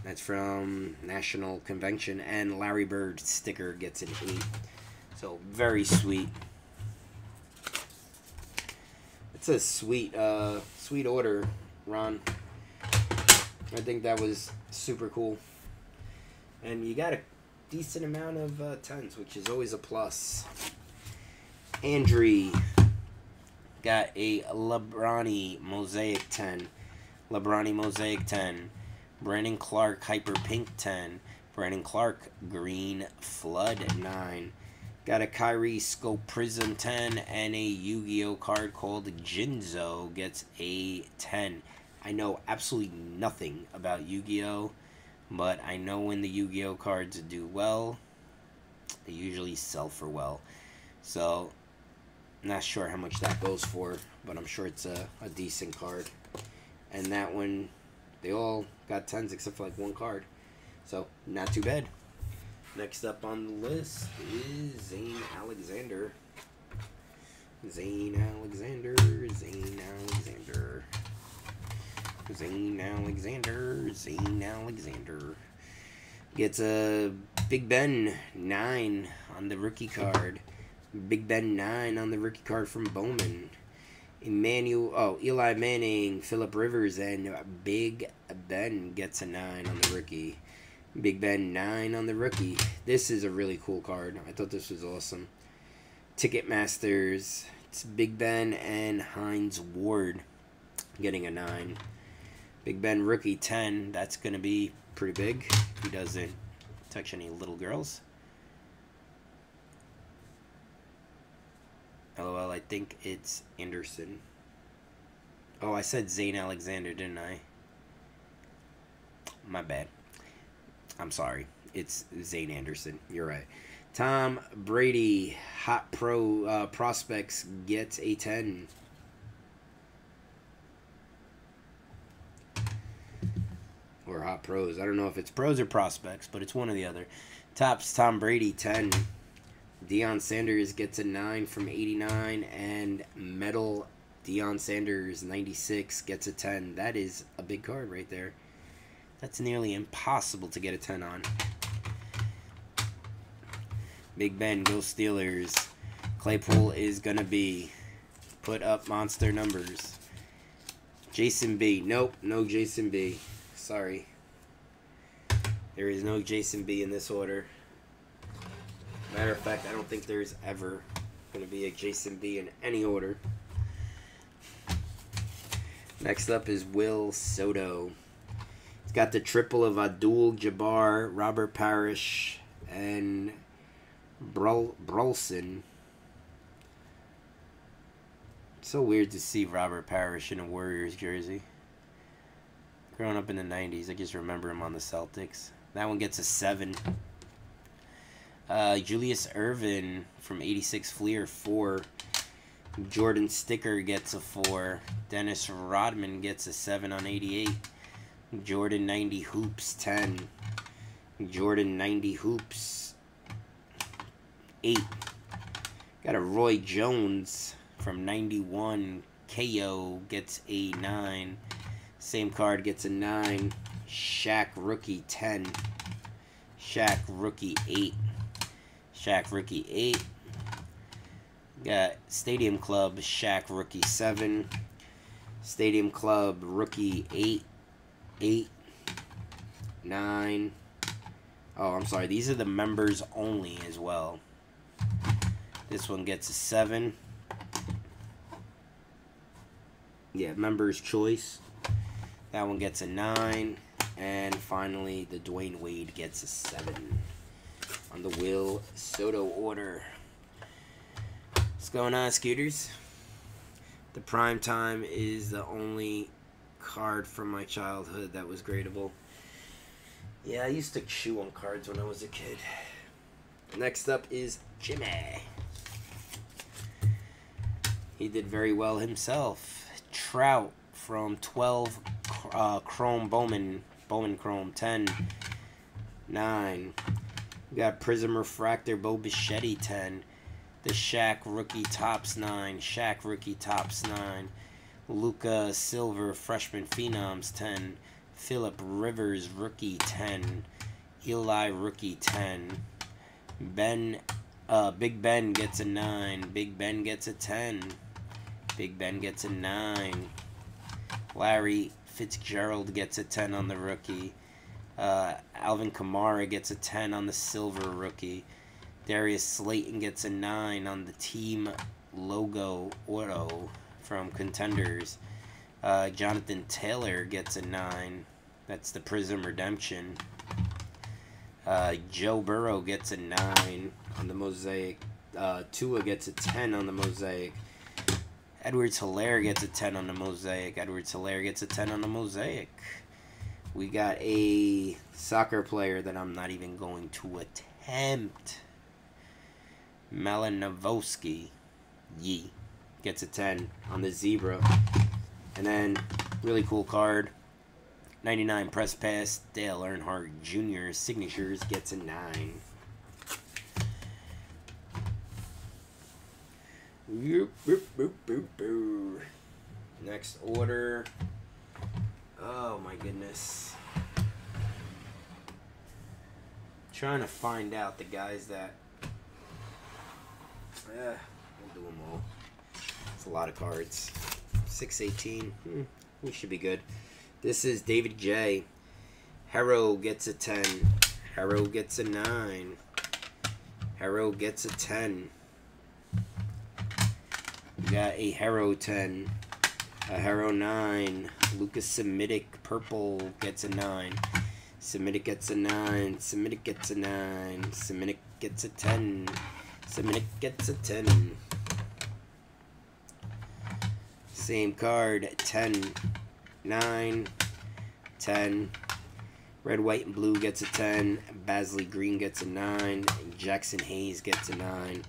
That's from National Convention. And Larry Bird sticker gets an 8. So, very sweet. It's a sweet, uh, sweet order, Ron. I think that was super cool. And you got a decent amount of uh, tens, which is always a plus. Andre got a Lebrani Mosaic 10. Lebrani Mosaic 10. Brandon Clarke, Hyper Pink 10. Brandon Clarke, Green Flood 9. Got a Kyrie Scope Prism 10 and a Yu-Gi-Oh card called Jinzo gets a 10. I know absolutely nothing about Yu-Gi-Oh, but I know when the Yu-Gi-Oh cards do well, they usually sell for well. So, not sure how much that goes for, but I'm sure it's a, a decent card. And that one, they all got 10s except for like one card. So, not too bad. Next up on the list is Zane Alexander. Zane Alexander, Zane Alexander. Zane Alexander, Zane Alexander. Gets a Big Ben 9 on the rookie card. Big Ben 9 on the rookie card from Bowman. Emmanuel, oh, Eli Manning, Philip Rivers, and Big Ben gets a 9 on the rookie. Big Ben 9 on the rookie. This is a really cool card. I thought this was awesome. Ticketmasters. It's Big Ben and Hines Ward getting a 9. Big Ben rookie 10. That's going to be pretty big. He doesn't touch any little girls. LOL, I think it's Anderson. Oh, I said Zane Alexander, didn't I? My bad. I'm sorry. It's Zane Anderson. You're right. Tom Brady, Hot Pro uh, Prospects gets a 10. Or Hot Pros. I don't know if it's pros or prospects, but it's one or the other. Topps Tom Brady 10. Deion Sanders gets a 9 from 89. And Metal Deion Sanders 96 gets a 10. That is a big card right there. That's nearly impossible to get a 10 on. Big Ben, go Steelers. Claypool is going to be put up monster numbers. Jason B. Nope, no Jason B. Sorry. There is no Jason B in this order. Matter of fact, I don't think there's ever going to be a Jason B in any order. Next up is Will Soto. It's got the triple of Abdul Jabbar, Robert Parish, and Brul- Brulson. so weird to see Robert Parish in a Warriors jersey. Growing up in the 90s, I just remember him on the Celtics. That one gets a 7. Uh, Julius Erving from 86 Fleer, 4. Jordan Sticker gets a 4. Dennis Rodman gets a 7 on 88. Jordan 90 Hoops, 10. Jordan 90 Hoops, 8. Got a Roy Jones from 91. KO gets a 9. Same card gets a 9. Shaq Rookie 10. Shaq Rookie 8. Shaq Rookie 8. Got Stadium Club Shaq Rookie 7. Stadium Club Rookie 8. 8. 9. Oh, I'm sorry. These are the members only as well. This one gets a 7. Yeah, members choice. That one gets a 9. And finally, the Dwyane Wade gets a 7. On the Will Soto order. What's going on, Scooters? The prime time is the only card from my childhood that was gradable. Yeah, I used to chew on cards when I was a kid. Next up is Jimmy. He did very well himself. Trout from 12 uh, Chrome Bowman. Bowman Chrome 10. 9. We got Prism Refractor Bo Bichetti 10. The Shaq Rookie Topps 9. Shaq Rookie Topps 9. Luka Silver Freshman Phenoms 10. Philip Rivers Rookie 10. Eli Rookie 10. Ben uh, Big Ben gets a 9. Big Ben gets a 10. Big Ben gets a 9. Larry Fitzgerald gets a 10 on the rookie. Uh, Alvin Kamara gets a 10 on the silver rookie. Darius Slayton gets a 9 on the team logo auto from Contenders. Uh, Jonathan Taylor gets a 9. That's the Prism Redemption. Uh, Joe Burrow gets a 9 on the Mosaic. Uh, Tua gets a 10 on the Mosaic. Edwards Helaire gets a 10 on the Mosaic. Edwards Helaire gets a 10 on the Mosaic. We got a soccer player that I'm not even going to attempt. Malinowski. Yee. Gets a 10 on the Zebra. And then, really cool card. 99 press pass. Dale Earnhardt Jr. Signatures gets a 9. Boop, boop, boop, boop, boop. Next order. Oh my goodness. Trying to find out the guys that. Yeah, we'll do them all. It's a lot of cards. 618. Hmm, we should be good. This is David J. Herro gets a 10. Herro gets a 9. Herro gets a 10. We got a Herro 10. Herro 9. Lucas Samanic Purple gets a 9. Samanic gets a 9. Samanic gets a 9. Samanic gets a 10. Samanic gets a 10. Same card. 10. 9. 10. Red, white, and blue gets a 10. Bazley Green gets a 9. Jaxson Hayes gets a 9.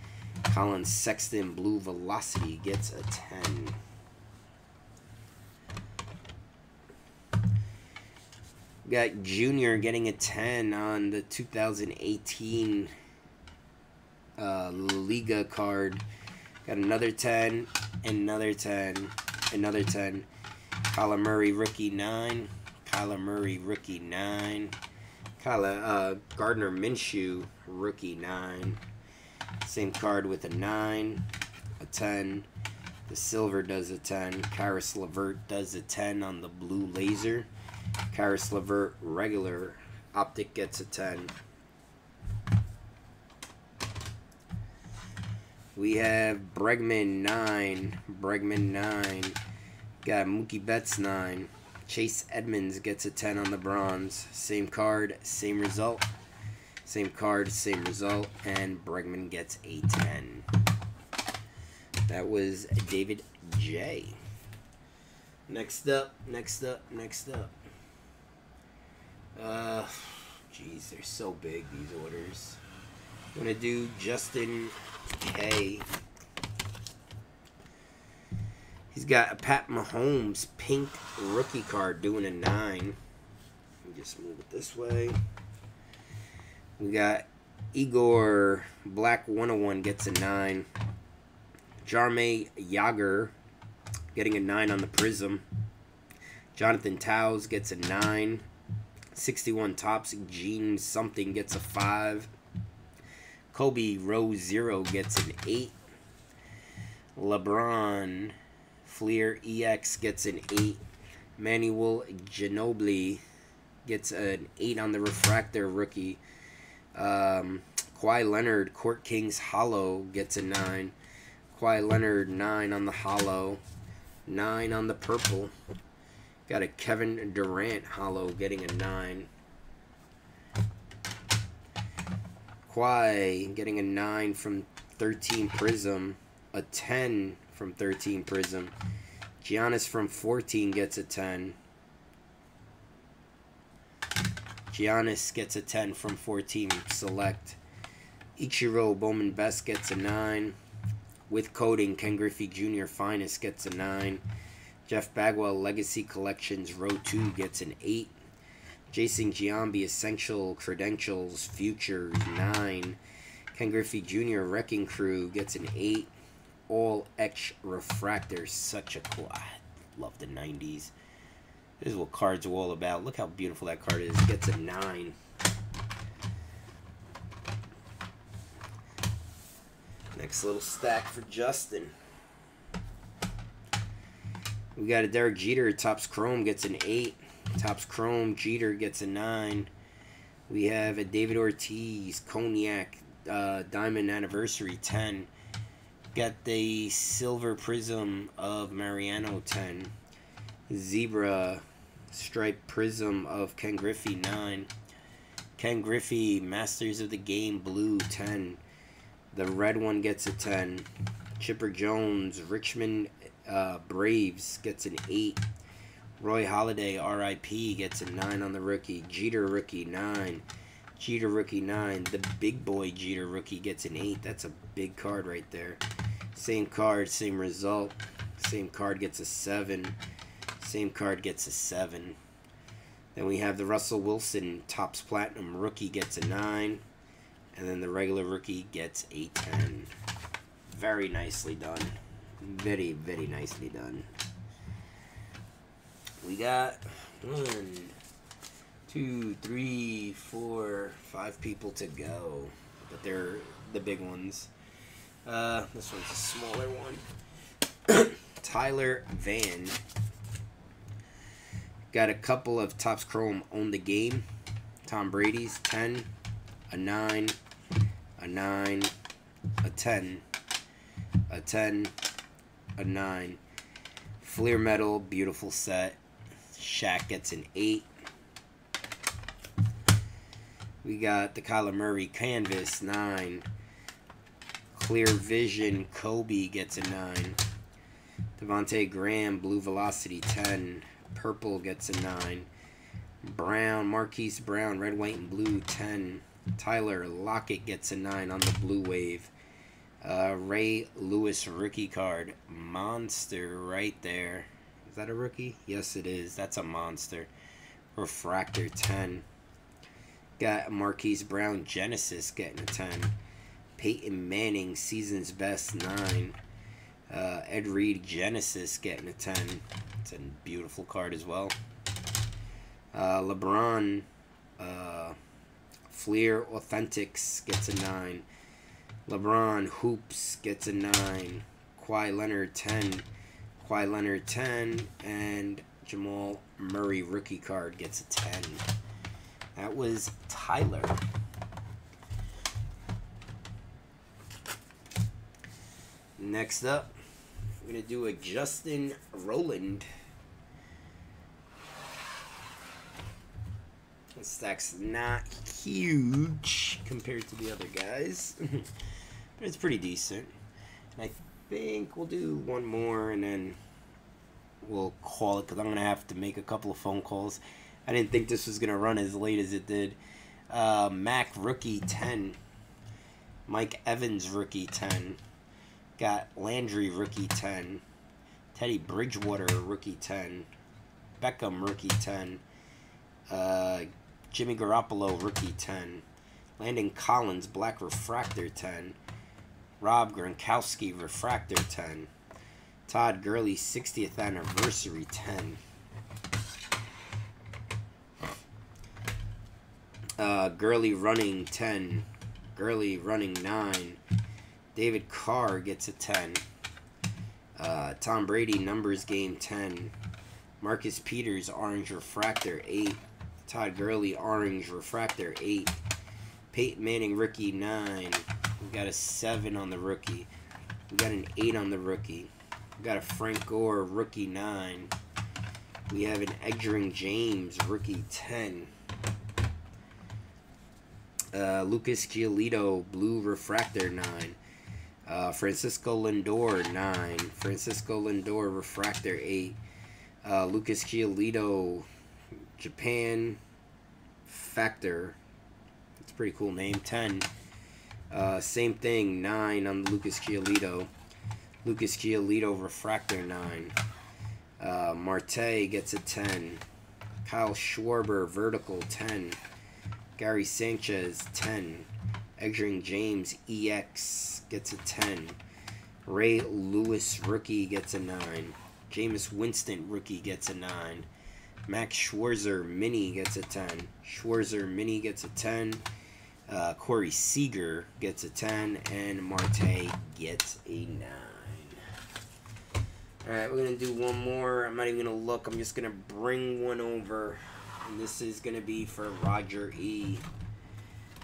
Collin Sexton Blue Velocity gets a 10. Got Junior getting a 10 on the 2018 uh, Liga card. Got another 10, another 10, another 10. Kyler Murray rookie 9. Kyler Murray rookie 9. Kyler uh, Gardner Minshew rookie 9. Same card with a 9, a 10. The silver does a 10. Caris Levert does a 10 on the blue laser. Caris Levert regular optic gets a 10. We have Bregman 9. Bregman 9. Got Mookie Betts 9. Chase Edmonds gets a 10 on the bronze. Same card, same result. Same card, same result. And Bregman gets a 10. That was David J. Next up, next up, next up. Uh, jeez, they're so big, these orders. I'm going to do Justin K. He's got a Pat Mahomes pink rookie card doing a 9. Let me just move it this way. We got Igor Black 101 gets a 9. Jarmay Yager getting a 9 on the Prism. Jonathan Towers gets a 9. 61 Topps Gene something gets a 5. Kobe row 0 gets an 8. LeBron Fleer EX gets an 8. Manuel Ginobili gets an 8 on the Refractor rookie. Um, Kawhi Leonard, Court Kings Holo gets a 9. Kawhi Leonard, 9 on the Holo. 9 on the Purple. Got a Kevin Durant Holo getting a 9. Kawhi getting a 9 from 13 Prism. A 10 from 13 Prism. Giannis from 14 gets a 10. Giannis gets a 10 from 14 Select. Ichiro Bowman Best gets a 9. With coding, Ken Griffey Jr. Finest gets a 9. Jeff Bagwell Legacy Collections Row 2 gets an 8. Jason Giambi Essential Credentials Futures 9. Ken Griffey Jr. Wrecking Crew gets an 8. All X Refractor. Such a cool. I love the 90s. This is what cards are all about. Look how beautiful that card is. Gets a 9. Next little stack for Justin. We got a Derek Jeter. Topps Chrome gets an 8. Topps Chrome. Jeter gets a 9. We have a David Ortiz. Cognac. Uh, Diamond Anniversary 10. Got the Silver Prism of Mariano 10. Zebra Stripe Prism of Ken Griffey 9. Ken Griffey Masters of the Game Blue 10. The red one gets a 10. Chipper Jones Richmond uh, Braves gets an 8. Roy Halladay RIP gets a 9 on the rookie. Jeter rookie 9. Jeter rookie 9. The big boy Jeter rookie gets an 8. That's a big card right there. Same card, same result. Same card gets a 7. Same card gets a 7. Then we have the Russell Wilson Topps Platinum rookie gets a 9. And then the regular rookie gets a 10. Very nicely done. Very, very nicely done. We got one, two, three, four, five people to go. But they're the big ones. Uh, this one's a smaller one. Tyler Van. Got a couple of Topps Chrome on the game. Tom Brady's 10, a 9, a 9, a 10, a 10, a 9. Fleer Metal, beautiful set. Shaq gets an 8. We got the Kyler Murray Canvas, 9. Clear Vision, Kobe gets a 9. Devonte' Graham, Blue Velocity, 10. Purple gets a 9. Brown, Marquise Brown, Red, White, and Blue, 10. Tyler Lockett gets a 9 on the Blue Wave. Uh, Ray Lewis rookie card. Monster right there. Is that a rookie? Yes, it is. That's a monster. Refractor 10. Got Marquise Brown Genesis getting a 10. Peyton Manning Season's Best 9. Uh, Ed Reed Genesis getting a 10. It's a beautiful card as well. Uh, LeBron uh, Fleer Authentics gets a 9. LeBron Hoops gets a 9. Kawhi Leonard 10. Kawhi Leonard 10. And Jamal Murray rookie card gets a 10. That was Tyler. Next up, we're going to do a Justin Rowland. The stack's not huge compared to the other guys, it's pretty decent. And I think we'll do one more and then we'll call it because I'm going to have to make a couple of phone calls. I didn't think this was going to run as late as it did. Uh, Mac rookie 10. Mike Evans rookie 10. Got Landry rookie 10. Teddy Bridgewater rookie 10. Beckham rookie 10. Uh, Jimmy Garoppolo rookie 10. Landon Collins black refractor 10. Rob Gronkowski refractor 10. Todd Gurley 60th anniversary 10. Uh, Gurley running 10. Gurley running 9. David Carr gets a 10. Uh, Tom Brady numbers game 10. Marcus Peters orange refractor 8. Todd Gurley orange refractor 8. Peyton Manning rookie 9. We got a 7 on the rookie. We got an 8 on the rookie. We got a Frank Gore rookie 9. We have an Edgerrin James rookie 10. Uh, Lucas Giolito, blue refractor, 9. Uh, Francisco Lindor, 9. Francisco Lindor, refractor, 8. Uh, Lucas Giolito, Japan Factor. It's a pretty cool name, 10. Uh, same thing, 9 on Lucas Giolito. Lucas Giolito, refractor, 9. Uh, Marte gets a 10. Kyle Schwarber, vertical, 10. Gary Sanchez, 10. Edgerrin James, EX, gets a 10. Ray Lewis, rookie, gets a 9. Jameis Winston, rookie, gets a 9. Max Scherzer, mini, gets a 10. Scherzer, mini, gets a 10. Uh, Corey Seager gets a 10. And Marte gets a 9. Alright, we're going to do one more. I'm not even going to look. I'm just going to bring one over. And this is going to be for Roger E.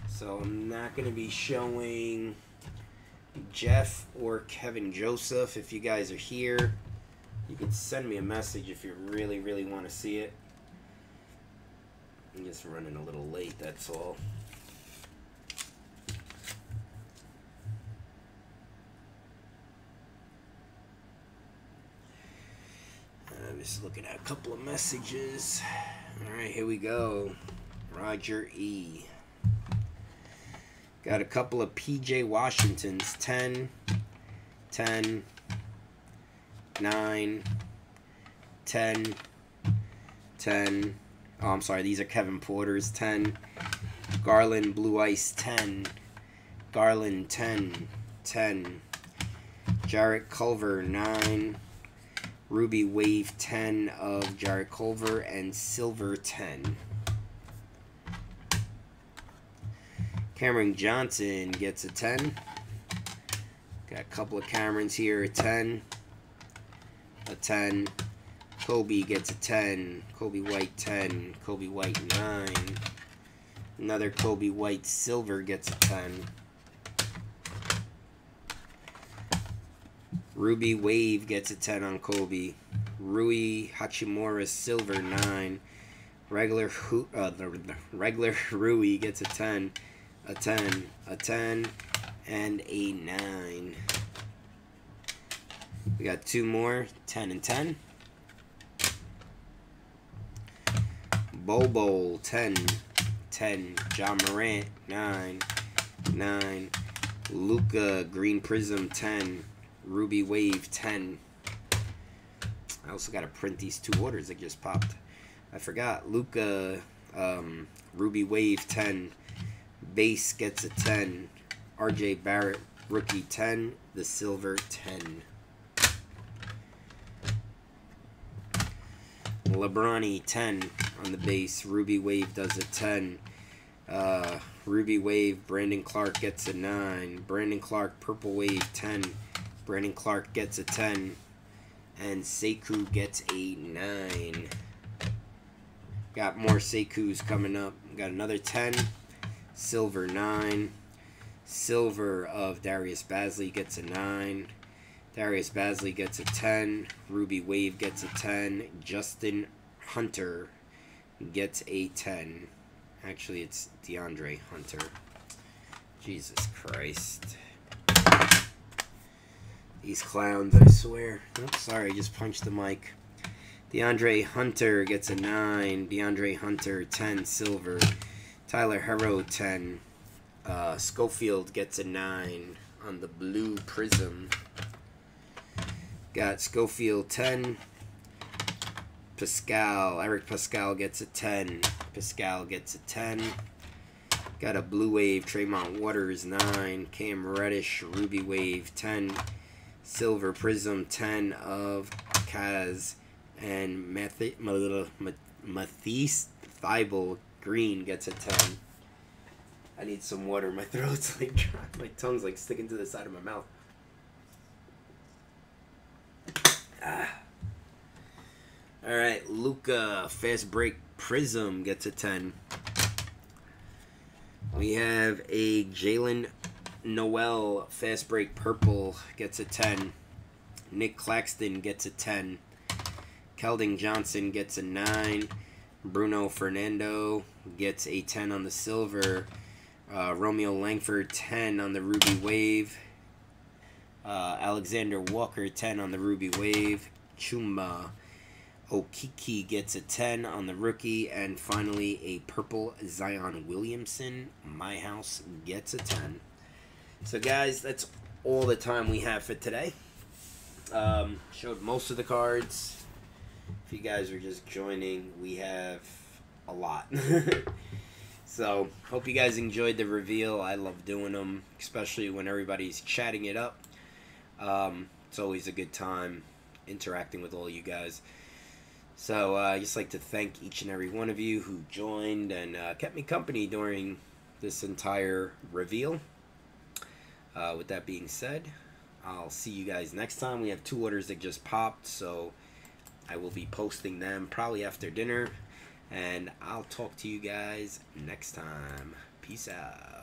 So I'm not going to be showing Jeff or Kevin Joseph. If you guys are here, you can send me a message if you really, really want to see it. I'm just running a little late, that's all. I'm just looking at a couple of messages. All right, here we go. Roger E. Got a couple of PJ Washingtons 10, 10, 9, 10, 10. Oh, I'm sorry, these are Kevin Porter's 10. Garland Blue Ice 10. Garland 10, 10. Jarrett Culver 9. Ruby Wave 10 of Jarrett Culver and Silver 10. Cameron Johnson gets a 10. Got a couple of Camerons here, a 10. A 10. Coby gets a 10. Coby White 10. Coby White 9. Another Coby White Silver gets a 10. Ruby Wave gets a 10 on Coby. Rui Hachimura Silver 9. Regular uh, the, the regular Rui gets a 10 a 10, a 10, and a 9. We got two more, 10 and 10. Bobo, 10, 10. Ja Morant, 9, 9. Luka, Green Prism, 10. Ruby Wave, 10. I also got to print these two orders that just popped. I forgot. Luka, um, Ruby Wave, 10. Base gets a 10. RJ Barrett, rookie 10. The silver 10. Lebroni 10 on the base. Ruby Wave does a 10. Uh, Ruby Wave, Brandon Clarke gets a 9. Brandon Clarke, Purple Wave 10. Brandon Clarke gets a 10. And Sekou gets a 9. Got more Sekous coming up. Got another 10. Silver 9. Silver of Darius Bazley gets a 9. Darius Bazley gets a 10. Ruby Wave gets a 10. Justin Hunter gets a 10. Actually, it's DeAndre Hunter. Jesus Christ. These clowns, I swear. Oops, sorry, I just punched the mic. DeAndre Hunter gets a 9. DeAndre Hunter, 10 silver. Tyler Herro 10. Uh, Schofield gets a 9 on the blue prism. Got Schofield 10. Paschall. Eric Paschall gets a 10. Paschall gets a 10. Got a blue wave. Tremont Waters 9. Cam Reddish. Ruby wave 10. Silver prism 10 of Kaz. And Matisse Thybulle Green gets a 10. I need some water. My throat's like dry. My tongue's like sticking to the side of my mouth. Ah. All right, Luka fast break prism gets a 10. We have a Jalen Noel fast break purple gets a 10. Nick Claxton gets a 10. Keldon Johnson gets a 9. Bruno Fernando gets a 10 on the silver. Uh, Romeo Langford, 10 on the Ruby Wave. Uh, Alexander Walker, 10 on the Ruby Wave. Chuma Okeke gets a 10 on the rookie. And finally, a purple Zion Williamson. My house gets a 10. So, guys, that's all the time we have for today. Um, showed most of the cards. If you guys are just joining, we have a lot. so, hope you guys enjoyed the reveal. I love doing them, especially when everybody's chatting it up. Um, it's always a good time interacting with all you guys. So, uh, I just like to thank each and every one of you who joined and uh, kept me company during this entire reveal. Uh, with that being said, I'll see you guys next time. We have two orders that just popped, so I will be posting them probably after dinner. And I'll talk to you guys next time. Peace out.